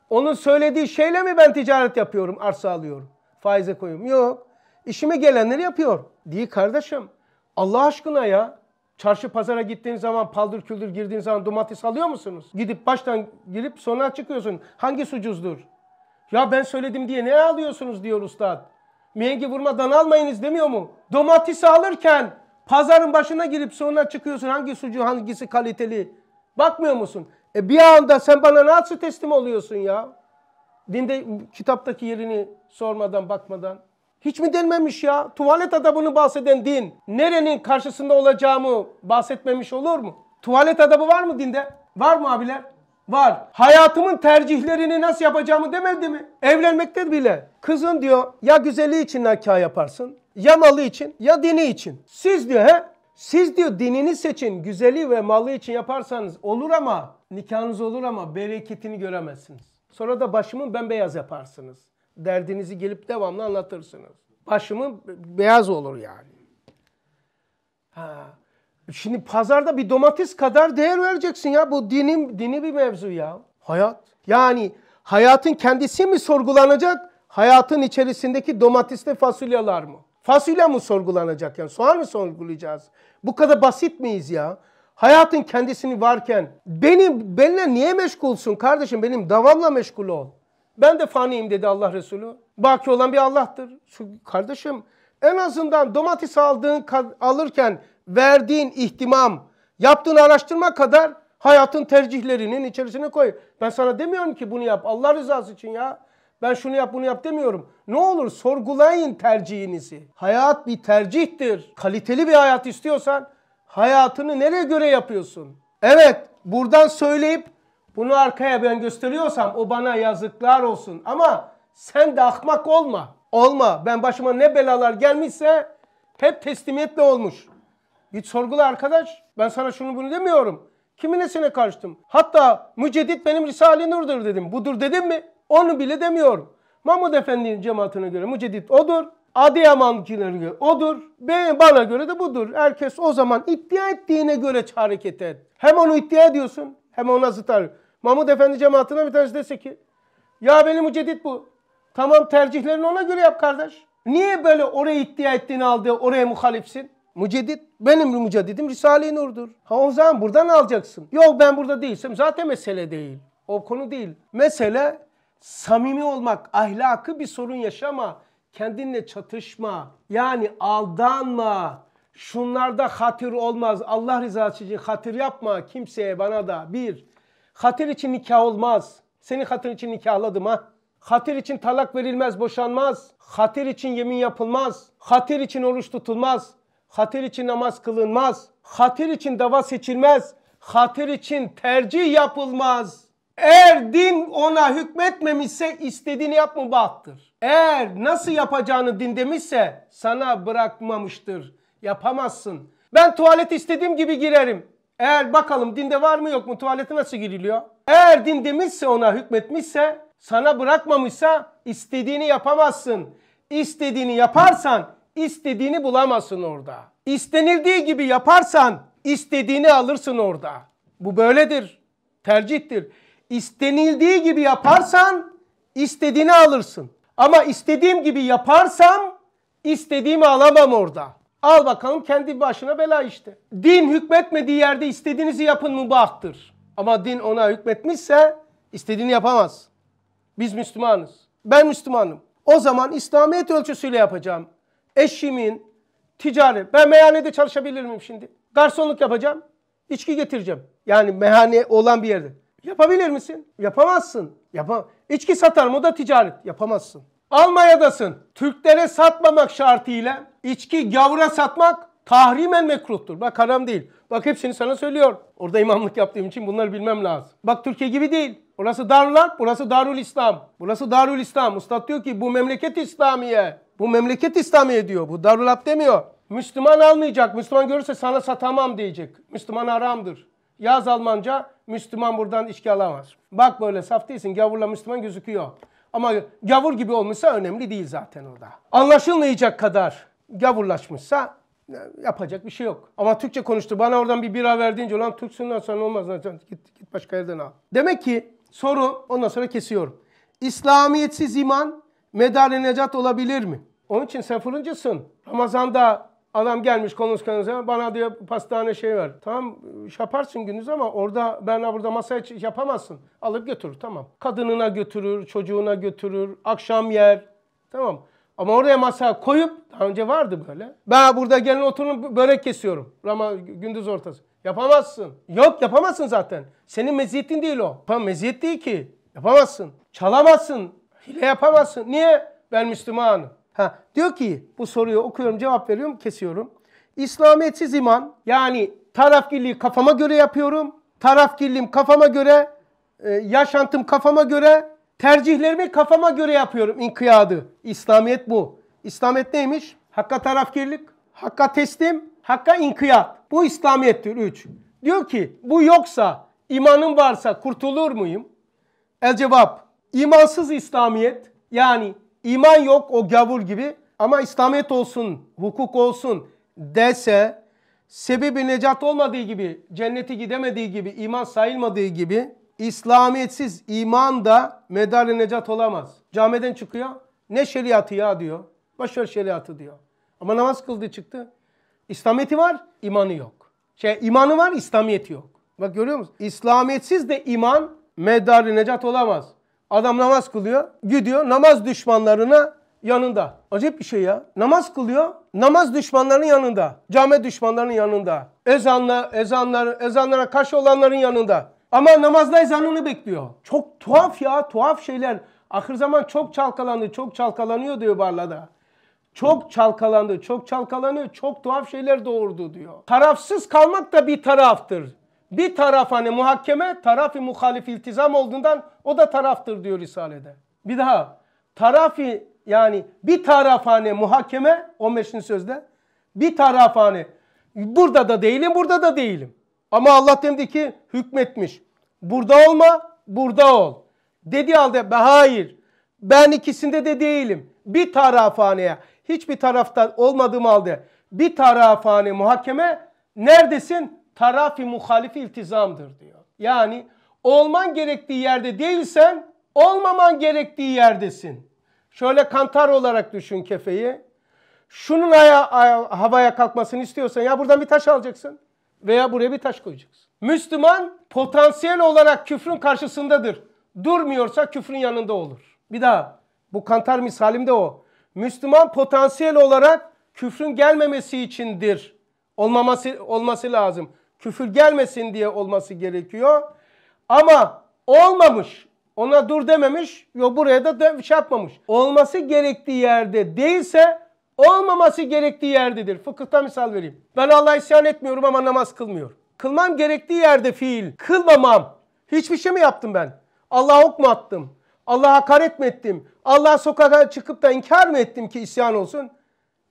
Onun söylediği şeyle mi ben ticaret yapıyorum, arsa alıyorum, faize koyuyorum? Yok. İşime gelenleri yapıyor. Değil kardeşim. Allah aşkına ya. Çarşı pazara gittiğin zaman paldır küldür girdiğin zaman domates alıyor musunuz? Gidip baştan girip sonra çıkıyorsun. Hangisi ucuzdur? Ya ben söyledim diye ne alıyorsunuz diyor ustad. Mihengi vurmadan almayınız demiyor mu? Domatesi alırken pazarın başına girip sonra çıkıyorsun. Hangi sucu hangisi kaliteli? Bakmıyor musun? E bir anda sen bana nasıl teslim oluyorsun ya? Dinde kitaptaki yerini sormadan bakmadan. Hiç mi denmemiş ya? Tuvalet adabını bahseden din. Nerenin karşısında olacağımı bahsetmemiş olur mu? Tuvalet adabı var mı dinde? Var mı abiler? Var. Hayatımın tercihlerini nasıl yapacağımı demedi mi? Evlenmekte bile. Kızın diyor ya güzelliği için nikah yaparsın, ya malı için, ya dini için. Siz diyor he? Siz diyor dinini seçin, güzeli ve malı için yaparsanız olur ama nikahınız olur ama bereketini göremezsiniz. Sonra da başımı bembeyaz yaparsınız. Derdinizi gelip devamlı anlatırsınız. Başımı beyaz olur yani. Ha. Şimdi pazarda bir domates kadar değer vereceksin ya. Bu dinin dini bir mevzu ya. Hayat. Yani hayatın kendisi mi sorgulanacak? Hayatın içerisindeki domatesli fasulyeler mı? Fasulye mi sorgulanacak yani? Soğan mı sorgulayacağız? Bu kadar basit miyiz ya? Hayatın kendisini varken benim benimle niye meşgulsun kardeşim? Benim davamla meşgul ol. Ben de faniyim dedi Allah Resulü. Baki olan bir Allah'tır. Şu kardeşim en azından domates aldığın alırken verdiğin ihtimam, yaptığın araştırma kadar hayatın tercihlerinin içerisine koy. Ben sana demiyorum ki bunu yap Allah rızası için ya. Ben şunu yap bunu yap demiyorum. Ne olur sorgulayın tercihinizi. Hayat bir tercihtir. Kaliteli bir hayat istiyorsan hayatını nereye göre yapıyorsun? Evet buradan söyleyip bunu arkaya ben gösteriyorsam o bana yazıklar olsun. Ama sen de ahmak olma. Olma. Ben başıma ne belalar gelmişse hep teslimiyetle olmuş. Git sorgula arkadaş. Ben sana şunu bunu demiyorum. Kimin esine karıştım? Hatta müceddit benim Risale-i Nur'dur dedim. Budur dedim mi? Onu bile demiyorum. Mahmud Efendi'nin cemaatine göre müceddit odur. Adıyaman'kilerine göre odur. Ben, bana göre de budur. Herkes o zaman iddia ettiğine göre hareket et. Hem onu iddia ediyorsun hem ona zıt Mahmud Efendi cemaatine bir tanesi dese ki ya benim müceddit bu. Tamam tercihlerini ona göre yap kardeş. Niye böyle oraya iddia ettiğini aldı oraya muhalifsin? Müceddit benim müceddidim Risale-i Nur'dur. Ha o zaman buradan alacaksın. Yok ben burada değilsem zaten mesele değil. O konu değil. Mesele samimi olmak, ahlakı bir sorun yaşama, kendinle çatışma. Yani aldanma. Şunlarda hatır olmaz. Allah rızası için hatır yapma kimseye bana da. Bir, hatır için nikah olmaz. Seni hatır için nikahladım ha. Hatır için talak verilmez, boşanmaz. Hatır için yemin yapılmaz. Hatır için oruç tutulmaz. Hatır için namaz kılınmaz. Hatır için dava seçilmez. Hatır için tercih yapılmaz. Eğer din ona hükmetmemişse istediğini yapma bahtır. Eğer nasıl yapacağını din demişse sana bırakmamıştır. Yapamazsın. Ben tuvalet istediğim gibi girerim. Eğer bakalım dinde var mı yok mu tuvalete nasıl giriliyor? Eğer din demişse ona hükmetmişse sana bırakmamışsa istediğini yapamazsın. İstediğini yaparsan istediğini bulamazsın orada. İstenildiği gibi yaparsan istediğini alırsın orada. Bu böyledir. Tercihtir. İstenildiği gibi yaparsan istediğini alırsın. Ama istediğim gibi yaparsam istediğimi alamam orada. Al bakalım kendi başına bela işte. Din hükmetmediği yerde istediğinizi yapın mübahtır. Ama din ona hükmetmişse istediğini yapamaz. Biz Müslümanız. Ben Müslümanım. O zaman İslamiyet ölçüsüyle yapacağım. Eşimin ticari. Ben meyhanede çalışabilir miyim şimdi? Garsonluk yapacağım. İçki getireceğim. Yani meyhane olan bir yerde. Yapabilir misin? Yapamazsın. Yapam İçki satarım o da ticaret. Yapamazsın. Almanya'dasın. Türklere satmamak şartıyla içki gavura satmak tahrimen mekruhtur. Bak haram değil. Bak hepsini sana söylüyor. Orada imamlık yaptığım için bunları bilmem lazım. Bak Türkiye gibi değil. Orası Darul burası Darul İslam. Burası Darul İslam. Ustad diyor ki bu memleket İslamiye. Bu memleket İslamiye diyor. Bu Darul Harp demiyor. Müslüman almayacak. Müslüman görürse sana satamam diyecek. Müslüman haramdır. Yaz Almanca Müslüman buradan içki alamaz. Bak böyle saf değilsin. Gavurla Müslüman gözüküyor. Ama gavur gibi olmuşsa önemli değil zaten orada. Anlaşılmayacak kadar gavurlaşmışsa yapacak bir şey yok. Ama Türkçe konuştu. Bana oradan bir bira verdiğince olan Türksünden sonra olmaz. Git, git başka yerden al. Demek ki soru ondan sonra kesiyorum. İslamiyetsiz iman medar necat olabilir mi? Onun için sen fırıncısın. Ramazan'da adam gelmiş konuşkanıza bana diyor pastane şey ver. Tamam yaparsın gündüz ama orada ben burada masaya yapamazsın. Alıp götür tamam. Kadınına götürür, çocuğuna götürür, akşam yer. Tamam. Ama oraya masa koyup daha önce vardı böyle. Ben burada gelin oturun börek kesiyorum. Rama gündüz ortası. Yapamazsın. Yok yapamazsın zaten. Senin meziyetin değil o. Tamam meziyet değil ki. Yapamazsın. Çalamazsın. Hile yapamazsın. Niye? Ben Müslümanım. Ha, diyor ki bu soruyu okuyorum cevap veriyorum kesiyorum. İslamiyetsiz iman yani tarafgirliği kafama göre yapıyorum. Tarafgirliğim kafama göre, e, yaşantım kafama göre, tercihlerimi kafama göre yapıyorum inkıyadı. İslamiyet bu. İslamiyet neymiş? Hakka tarafgirlik, hakka teslim, hakka inkiyat. Bu İslamiyettir. Üç. Diyor ki bu yoksa, imanım varsa kurtulur muyum? El cevap, imansız İslamiyet yani iman yok o gavur gibi ama İslamiyet olsun, hukuk olsun dese sebebi necat olmadığı gibi, cenneti gidemediği gibi, iman sayılmadığı gibi İslamiyetsiz iman da medar necat olamaz. Camiden çıkıyor. Ne şeriatı ya diyor. Başarı şeriatı diyor. Ama namaz kıldı çıktı. İslamiyeti var, imanı yok. Şey imanı var, İslamiyeti yok. Bak görüyor musun? İslamiyetsiz de iman medar necat olamaz. Adam namaz kılıyor, gidiyor namaz düşmanlarına yanında. Acayip bir şey ya. Namaz kılıyor, namaz düşmanlarının yanında. Cami düşmanlarının yanında. Ezanla, ezanlar, ezanlara karşı olanların yanında. Ama namazda ezanını bekliyor. Çok tuhaf ya, tuhaf şeyler. Ahir zaman çok çalkalandı, çok çalkalanıyor diyor Barla'da. Çok çalkalandı, çok çalkalanıyor, çok tuhaf şeyler doğurdu diyor. Tarafsız kalmak da bir taraftır. Bir taraf hani muhakkeme, tarafı muhalif iltizam olduğundan o da taraftır diyor Risale'de. Bir daha tarafı yani bir tarafhane muhakeme 15. sözde bir tarafhane burada da değilim burada da değilim. Ama Allah dedi ki hükmetmiş. Burada olma burada ol. Dedi halde ben hayır ben ikisinde de değilim. Bir tarafhaneye hiçbir tarafta olmadığım halde bir tarafhane muhakeme neredesin? Tarafi muhalifi iltizamdır diyor. Yani olman gerektiği yerde değilsen olmaman gerektiği yerdesin. Şöyle kantar olarak düşün kefeyi. Şunun aya, aya, havaya kalkmasını istiyorsan ya buradan bir taş alacaksın veya buraya bir taş koyacaksın. Müslüman potansiyel olarak küfrün karşısındadır. Durmuyorsa küfrün yanında olur. Bir daha bu kantar misalimde o. Müslüman potansiyel olarak küfrün gelmemesi içindir. Olmaması olması lazım. Küfür gelmesin diye olması gerekiyor. Ama olmamış. Ona dur dememiş. Yok buraya da de, şey yapmamış. Olması gerektiği yerde değilse olmaması gerektiği yerdedir. Fıkıhta misal vereyim. Ben Allah'a isyan etmiyorum ama namaz kılmıyor. Kılmam gerektiği yerde fiil. Kılmamam. Hiçbir şey mi yaptım ben? Allah'a ok mu attım? Allah'a hakaret mi ettim? Allah'a sokağa çıkıp da inkar mı ettim ki isyan olsun?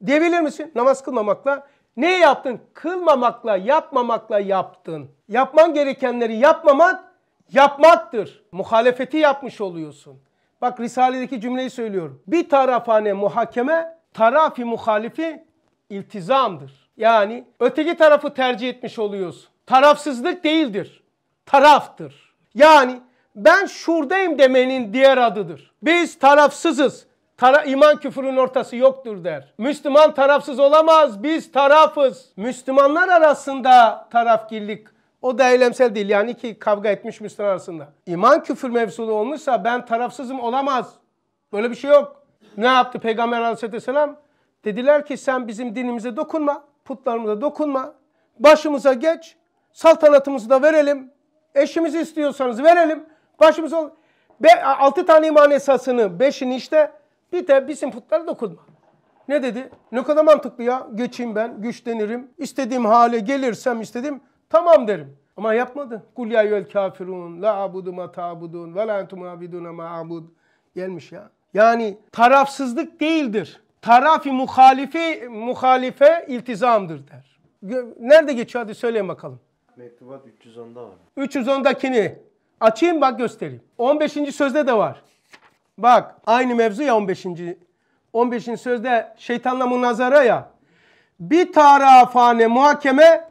Diyebilir misin? Namaz kılmamakla. Ne yaptın? Kılmamakla, yapmamakla yaptın. Yapman gerekenleri yapmamak, yapmaktır. Muhalefeti yapmış oluyorsun. Bak Risale'deki cümleyi söylüyorum. Bir tarafane muhakeme, tarafi muhalifi iltizamdır. Yani öteki tarafı tercih etmiş oluyorsun. Tarafsızlık değildir. Taraftır. Yani ben şuradayım demenin diğer adıdır. Biz tarafsızız. Tara iman küfürün ortası yoktur der. Müslüman tarafsız olamaz. Biz tarafız. Müslümanlar arasında tarafgirlik o da eylemsel değil. Yani ki kavga etmiş Müslüman arasında. İman küfür mevzulu olmuşsa ben tarafsızım olamaz. Böyle bir şey yok. Ne yaptı Peygamber aleyhisselam? Dediler ki sen bizim dinimize dokunma. Putlarımıza dokunma. Başımıza geç. Saltanatımızı da verelim. Eşimizi istiyorsanız verelim. Başımıza... Be, altı tane iman esasını, beşini işte bir de bizim putlara dokunma. Ne dedi? Ne kadar mantıklı ya. Geçeyim ben, güçlenirim. İstediğim hale gelirsem istedim. Tamam derim. Ama yapmadı. Kul ya eyyuhel kafirun la abudu ma ta'budun ve la entum abiduna ma abud. Gelmiş ya. Yani tarafsızlık değildir. Tarafi muhalifi muhalife iltizamdır der. Nerede geçiyor hadi söyleyin bakalım. Mektubat 310'da var. 310'dakini açayım bak göstereyim. 15. sözde de var. Bak aynı mevzu ya 15. 15. sözde şeytanla münazara ya. Bir tarafane muhakeme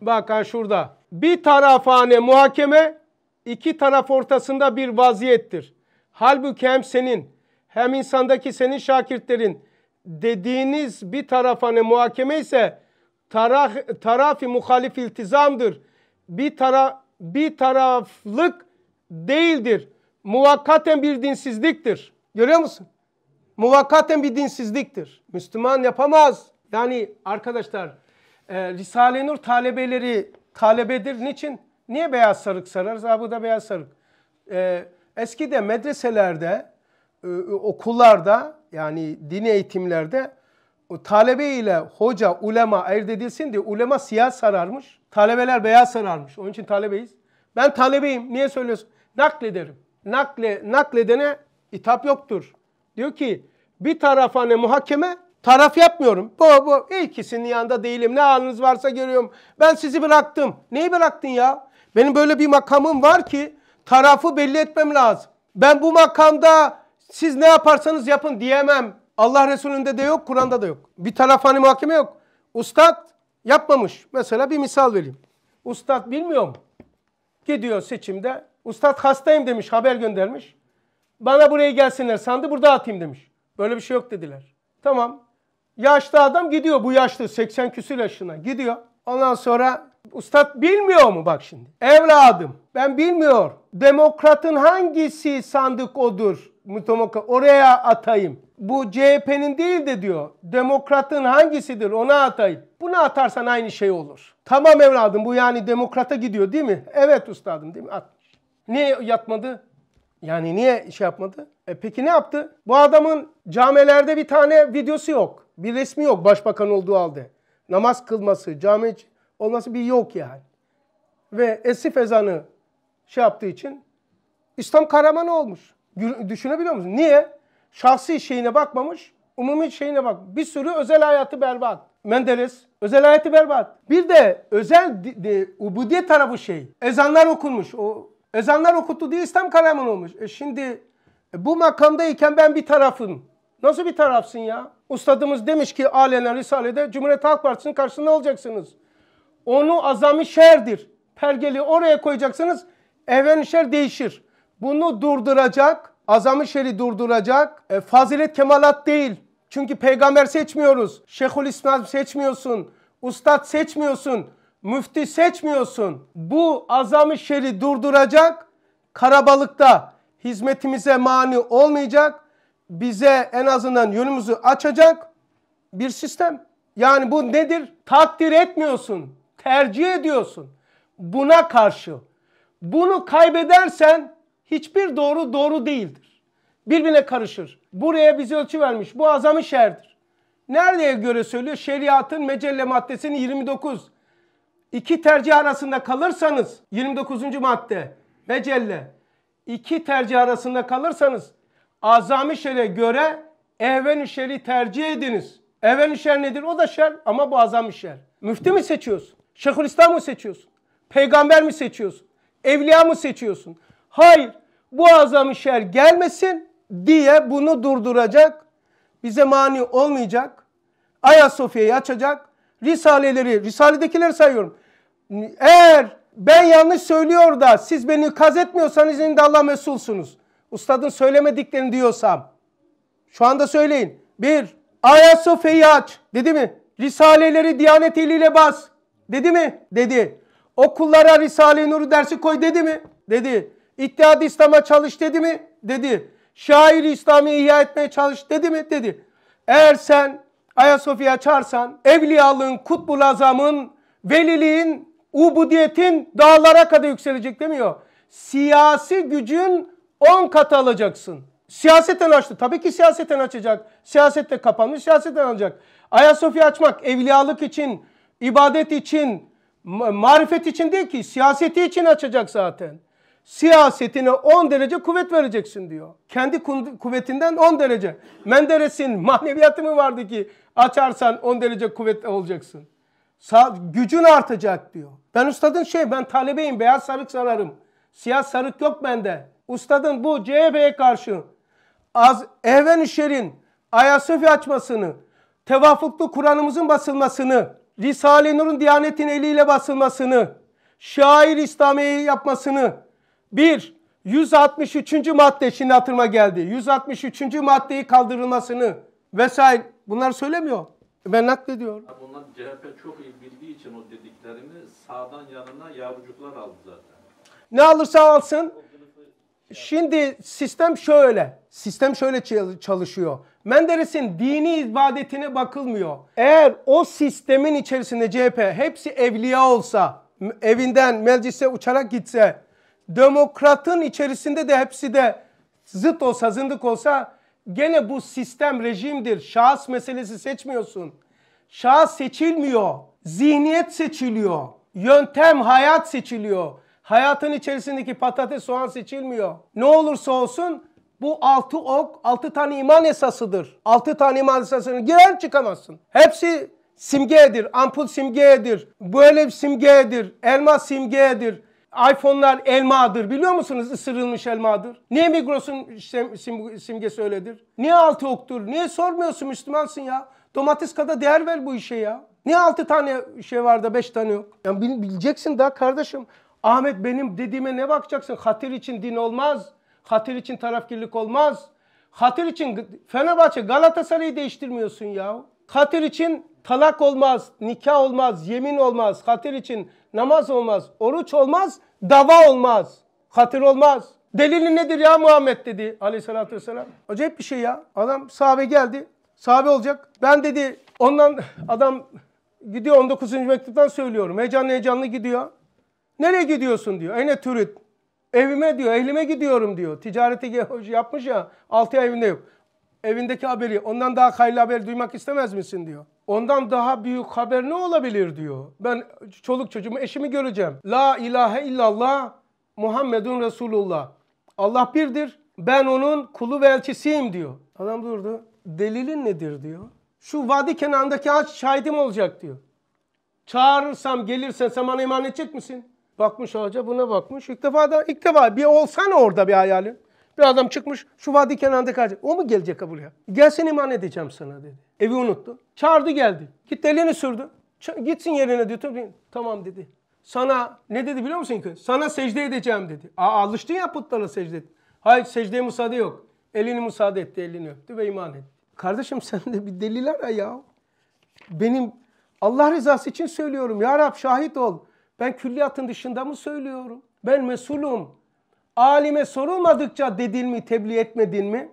bak ha şurada. Bir tarafane muhakeme iki taraf ortasında bir vaziyettir. Halbuki hem senin hem insandaki senin şakirtlerin dediğiniz bir tarafane muhakeme ise taraf, tarafi muhalif iltizamdır. Bir, tara, bir taraflık değildir. Muvakkaten bir dinsizliktir. Görüyor musun? Muvakkaten bir dinsizliktir. Müslüman yapamaz. Yani arkadaşlar e, Risale-i Nur talebeleri talebedir. Niçin? Niye beyaz sarık sararız? Ha bu da beyaz sarık. E, eskide medreselerde, e, okullarda yani din eğitimlerde o talebe ile hoca, ulema ayırt edilsin diye ulema siyah sararmış. Talebeler beyaz sararmış. Onun için talebeyiz. Ben talebeyim. Niye söylüyorsun? Naklederim. Nakle, nakledene itap yoktur. Diyor ki bir tarafa ne muhakeme taraf yapmıyorum. Bu bu ikisinin yanında değilim. Ne haliniz varsa görüyorum. Ben sizi bıraktım. Neyi bıraktın ya? Benim böyle bir makamım var ki tarafı belli etmem lazım. Ben bu makamda siz ne yaparsanız yapın diyemem. Allah Resulü'nde de yok, Kur'an'da da yok. Bir taraf hani muhakeme yok. Ustad yapmamış. Mesela bir misal vereyim. Ustad bilmiyor mu? Gidiyor seçimde. Ustad hastayım demiş, haber göndermiş. Bana buraya gelsinler sandı, burada atayım demiş. Böyle bir şey yok dediler. Tamam. Yaşlı adam gidiyor, bu yaşlı 80 küsur yaşına gidiyor. Ondan sonra ustad bilmiyor mu bak şimdi? Evladım ben bilmiyor. Demokratın hangisi sandık odur? Oraya atayım bu CHP'nin değil de diyor demokratın hangisidir ona atayım. Buna atarsan aynı şey olur. Tamam evladım bu yani demokrata gidiyor değil mi? Evet ustadım değil mi? Atmış. Niye yatmadı? Yani niye şey yapmadı? E peki ne yaptı? Bu adamın camilerde bir tane videosu yok. Bir resmi yok başbakan olduğu halde. Namaz kılması, cami olması bir yok yani. Ve esif ezanı şey yaptığı için İslam kahramanı olmuş. Düşünebiliyor musun? Niye? şahsi şeyine bakmamış, umumi şeyine bak. Bir sürü özel hayatı berbat. Menderes özel hayatı berbat. Bir de özel de, de, ubudiyet tarafı şey. Ezanlar okunmuş. O ezanlar okuttu diye İslam kahramanı olmuş. E şimdi e, bu makamdayken ben bir tarafım. Nasıl bir tarafsın ya? Ustadımız demiş ki alenen Risale'de Cumhuriyet Halk Partisi'nin karşısında olacaksınız. Onu azami şerdir. Pergeli oraya koyacaksınız. Evren şer değişir. Bunu durduracak azamı şeri durduracak. E, fazilet kemalat değil. Çünkü peygamber seçmiyoruz. Şeyhül İslam seçmiyorsun. Ustad seçmiyorsun. Müfti seçmiyorsun. Bu azamı şeri durduracak. Karabalıkta hizmetimize mani olmayacak. Bize en azından yönümüzü açacak bir sistem. Yani bu nedir? Takdir etmiyorsun. Tercih ediyorsun. Buna karşı. Bunu kaybedersen hiçbir doğru doğru değildir. Birbirine karışır. Buraya bize ölçü vermiş. Bu azami şerdir. Nereye göre söylüyor? Şeriatın mecelle maddesinin 29. İki tercih arasında kalırsanız 29. madde mecelle. İki tercih arasında kalırsanız azami şere göre evven şeri tercih ediniz. Evven şer nedir? O da şer ama bu azami şer. Müfti mi seçiyorsun? Şeyhülislam mı seçiyorsun? Peygamber mi seçiyorsun? Evliya mı seçiyorsun? Hayır bu azam şer gelmesin diye bunu durduracak. Bize mani olmayacak. Ayasofya'yı açacak. Risaleleri, Risale'dekileri sayıyorum. Eğer ben yanlış söylüyor da siz beni ikaz etmiyorsanız de Allah mesulsunuz. Ustadın söylemediklerini diyorsam. Şu anda söyleyin. Bir, Ayasofya'yı aç. Dedi mi? Risaleleri Diyanet eliyle bas. Dedi mi? Dedi. Okullara Risale-i Nur dersi koy dedi mi? Dedi. İttihad İslam'a çalış dedi mi? Dedi. Şair İslam'ı ihya etmeye çalış dedi mi? Dedi. Eğer sen Ayasofya açarsan evliyalığın, kutbul azamın, veliliğin, ubudiyetin dağlara kadar yükselecek demiyor. Siyasi gücün 10 katı alacaksın. Siyaseten açtı. Tabii ki siyaseten açacak. Siyasette kapanmış, siyaseten alacak. Ayasofya açmak evliyalık için, ibadet için, Ma- marifet için değil ki siyaseti için açacak zaten. Siyasetine 10 derece kuvvet vereceksin diyor. Kendi kuvvetinden 10 derece. Menderes'in maneviyatı mı vardı ki açarsan 10 derece kuvvet olacaksın. Sa- gücün artacak diyor. Ben ustadın şey ben talebeyim beyaz sarık sararım. Siyah sarık yok bende. Ustadın bu CHP'ye karşı az Ehven-i Şer'in Ayasofya açmasını, tevafuklu Kur'an'ımızın basılmasını, Risale-i Nur'un Diyanet'in eliyle basılmasını, şair İslamiye'yi yapmasını, bir, 163. madde şimdi hatırıma geldi. 163. maddeyi kaldırılmasını vesaire bunlar söylemiyor. Ben naklediyorum. Bunlar CHP çok iyi bildiği için o dediklerini sağdan yanına yavrucuklar aldı zaten. Ne alırsa alsın. Şimdi sistem şöyle. Sistem şöyle çal- çalışıyor. Menderes'in dini ibadetine bakılmıyor. Eğer o sistemin içerisinde CHP hepsi evliya olsa, m- evinden meclise uçarak gitse, demokratın içerisinde de hepsi de zıt olsa, zındık olsa gene bu sistem rejimdir. Şahıs meselesi seçmiyorsun. Şahıs seçilmiyor. Zihniyet seçiliyor. Yöntem, hayat seçiliyor. Hayatın içerisindeki patates, soğan seçilmiyor. Ne olursa olsun bu altı ok, altı tane iman esasıdır. Altı tane iman esasını girer çıkamazsın. Hepsi simgedir. Ampul simgedir. Böyle bir simgedir. Elma simgedir. iPhone'lar elmadır. Biliyor musunuz ısırılmış elmadır? Niye Migros'un sim- sim- simgesi öyledir? Niye altı oktur? Niye sormuyorsun Müslümansın ya? Domates kadar değer ver bu işe ya. Niye altı tane şey var da beş tane yok? Ya bil- bileceksin daha kardeşim. Ahmet benim dediğime ne bakacaksın? Hatır için din olmaz. Hatır için tarafkirlik olmaz. Hatır için Fenerbahçe Galatasaray'ı değiştirmiyorsun ya. Hatır için talak olmaz, nikah olmaz, yemin olmaz. Hatır için namaz olmaz, oruç olmaz, dava olmaz. Hatır olmaz. Delili nedir ya Muhammed dedi aleyhissalatü vesselam. Acayip bir şey ya. Adam sahabe geldi. Sahabe olacak. Ben dedi ondan adam gidiyor 19. mektuptan söylüyorum. Heyecanlı heyecanlı gidiyor. Nereye gidiyorsun diyor. Eyne türüt. Evime diyor, ehlime gidiyorum diyor. Ticarete ge- yapmış ya, 6 ay evinde yok. Evindeki haberi, ondan daha hayırlı haber duymak istemez misin diyor. Ondan daha büyük haber ne olabilir diyor. Ben çoluk çocuğumu, eşimi göreceğim. La ilahe illallah Muhammedun Resulullah. Allah birdir, ben onun kulu ve elçisiyim diyor. Adam durdu. Delilin nedir diyor. Şu vadi kenarındaki ağaç şahidim olacak diyor. Çağırırsam gelirsen sen bana iman edecek misin? Bakmış ağaca buna bakmış. İlk defa da ilk defa bir olsana orada bir hayalin. Bir adam çıkmış şu vadi kenarında kalacak. O mu gelecek buraya? Gelsin iman edeceğim sana dedi. Evi unuttu. Çağırdı geldi. Gitti elini sürdü. Ç- gitsin yerine diyor. Tamam dedi. Sana ne dedi biliyor musun ki? Sana secde edeceğim dedi. Aa, alıştın ya putlara secde et. Hayır secdeye müsaade yok. Elini müsaade etti, elini öptü ve iman etti. Kardeşim sen de bir delil ara ya. Benim Allah rızası için söylüyorum. Ya Rab şahit ol. Ben külliyatın dışında mı söylüyorum? Ben mesulum. Alime sorulmadıkça dedin mi, tebliğ etmedin mi?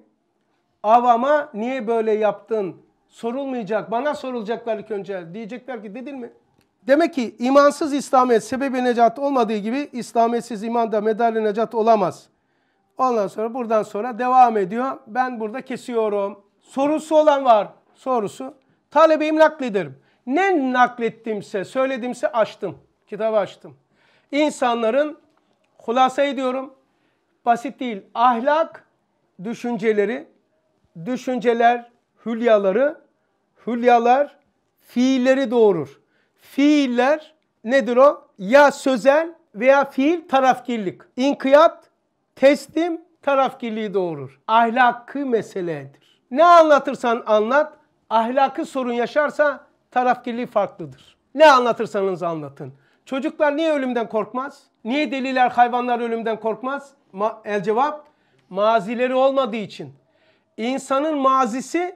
Avama niye böyle yaptın? Sorulmayacak. Bana sorulacaklar ilk önce. Diyecekler ki dedin mi? Demek ki imansız İslamiyet sebebi necat olmadığı gibi İslamiyetsiz iman da medali necat olamaz. Ondan sonra buradan sonra devam ediyor. Ben burada kesiyorum. Sorusu olan var. Sorusu. Talebeyim naklederim. Ne naklettimse, söyledimse açtım. Kitabı açtım. İnsanların hulasa ediyorum. Basit değil. Ahlak düşünceleri, düşünceler hülyaları, hülyalar fiilleri doğurur. Fiiller nedir o? Ya sözel veya fiil tarafkirlik. İnkiyat, teslim tarafkirliği doğurur. Ahlakı meseledir. Ne anlatırsan anlat, ahlakı sorun yaşarsa tarafkirliği farklıdır. Ne anlatırsanız anlatın. Çocuklar niye ölümden korkmaz? Niye deliler, hayvanlar ölümden korkmaz? Ma- el cevap, mazileri olmadığı için. İnsanın mazisi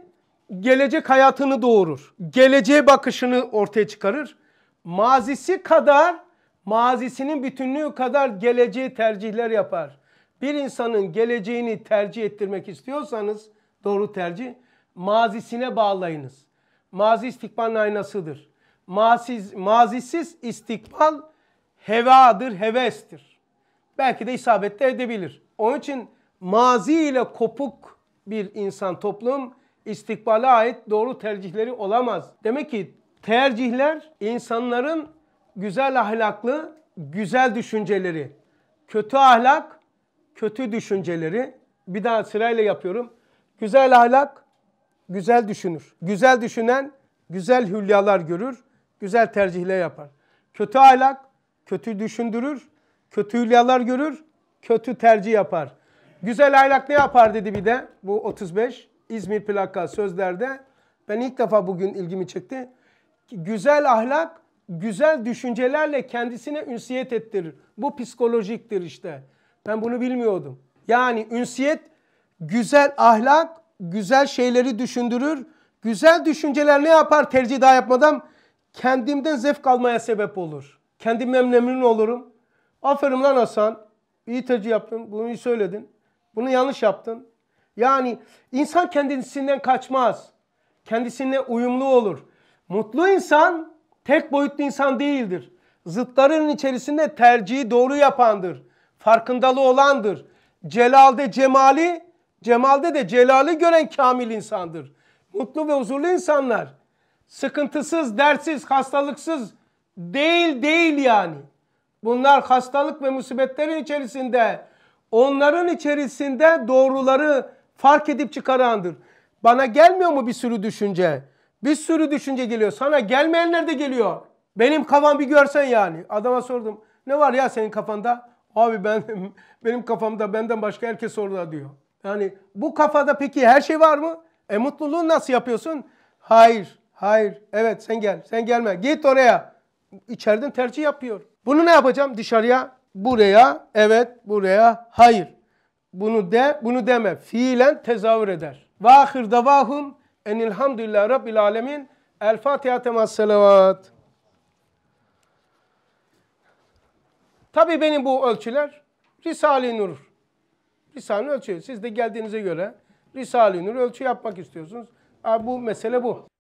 gelecek hayatını doğurur. Geleceğe bakışını ortaya çıkarır. Mazisi kadar, mazisinin bütünlüğü kadar geleceği tercihler yapar. Bir insanın geleceğini tercih ettirmek istiyorsanız, doğru tercih, mazisine bağlayınız. Mazi istikbalin aynasıdır. Maziz, mazisiz istikbal hevadır, hevestir. Belki de isabet de edebilir. Onun için mazi ile kopuk bir insan toplum istikbale ait doğru tercihleri olamaz. Demek ki tercihler insanların güzel ahlaklı, güzel düşünceleri. Kötü ahlak, kötü düşünceleri. Bir daha sırayla yapıyorum. Güzel ahlak, güzel düşünür. Güzel düşünen, güzel hülyalar görür, güzel tercihler yapar. Kötü ahlak, kötü düşündürür, kötü hülyalar görür, kötü tercih yapar. Güzel ahlak ne yapar dedi bir de bu 35 İzmir plaka sözlerde. Ben ilk defa bugün ilgimi çekti. Güzel ahlak, güzel düşüncelerle kendisine ünsiyet ettirir. Bu psikolojiktir işte. Ben bunu bilmiyordum. Yani ünsiyet, güzel ahlak, güzel şeyleri düşündürür. Güzel düşünceler ne yapar tercih daha yapmadan? Kendimden zevk almaya sebep olur. Kendimden memnun olurum. Aferin lan Hasan. İyi tercih yaptın. Bunu iyi söyledin. Bunu yanlış yaptın. Yani insan kendisinden kaçmaz. Kendisine uyumlu olur. Mutlu insan tek boyutlu insan değildir. Zıtların içerisinde tercihi doğru yapandır. Farkındalığı olandır. Celalde cemali, cemalde de celali gören kamil insandır. Mutlu ve huzurlu insanlar sıkıntısız, dertsiz, hastalıksız değil değil yani. Bunlar hastalık ve musibetlerin içerisinde onların içerisinde doğruları fark edip çıkarandır. Bana gelmiyor mu bir sürü düşünce? Bir sürü düşünce geliyor. Sana gelmeyenler de geliyor. Benim kafam bir görsen yani. Adama sordum. Ne var ya senin kafanda? Abi ben benim kafamda benden başka herkes orada diyor. Yani bu kafada peki her şey var mı? E mutluluğu nasıl yapıyorsun? Hayır, hayır. Evet sen gel, sen gelme. Git oraya. İçeriden tercih yapıyor. Bunu ne yapacağım? Dışarıya, buraya, evet, buraya, hayır. Bunu de, bunu deme. Fiilen tezahür eder. Ve ahir davahum enilhamdülillah rabbil alemin. El Fatiha temas. Tabii benim bu ölçüler Risale-i Nur. Risale-i Nur ölçü. Siz de geldiğinize göre Risale-i Nur ölçü yapmak istiyorsunuz. Abi bu mesele bu.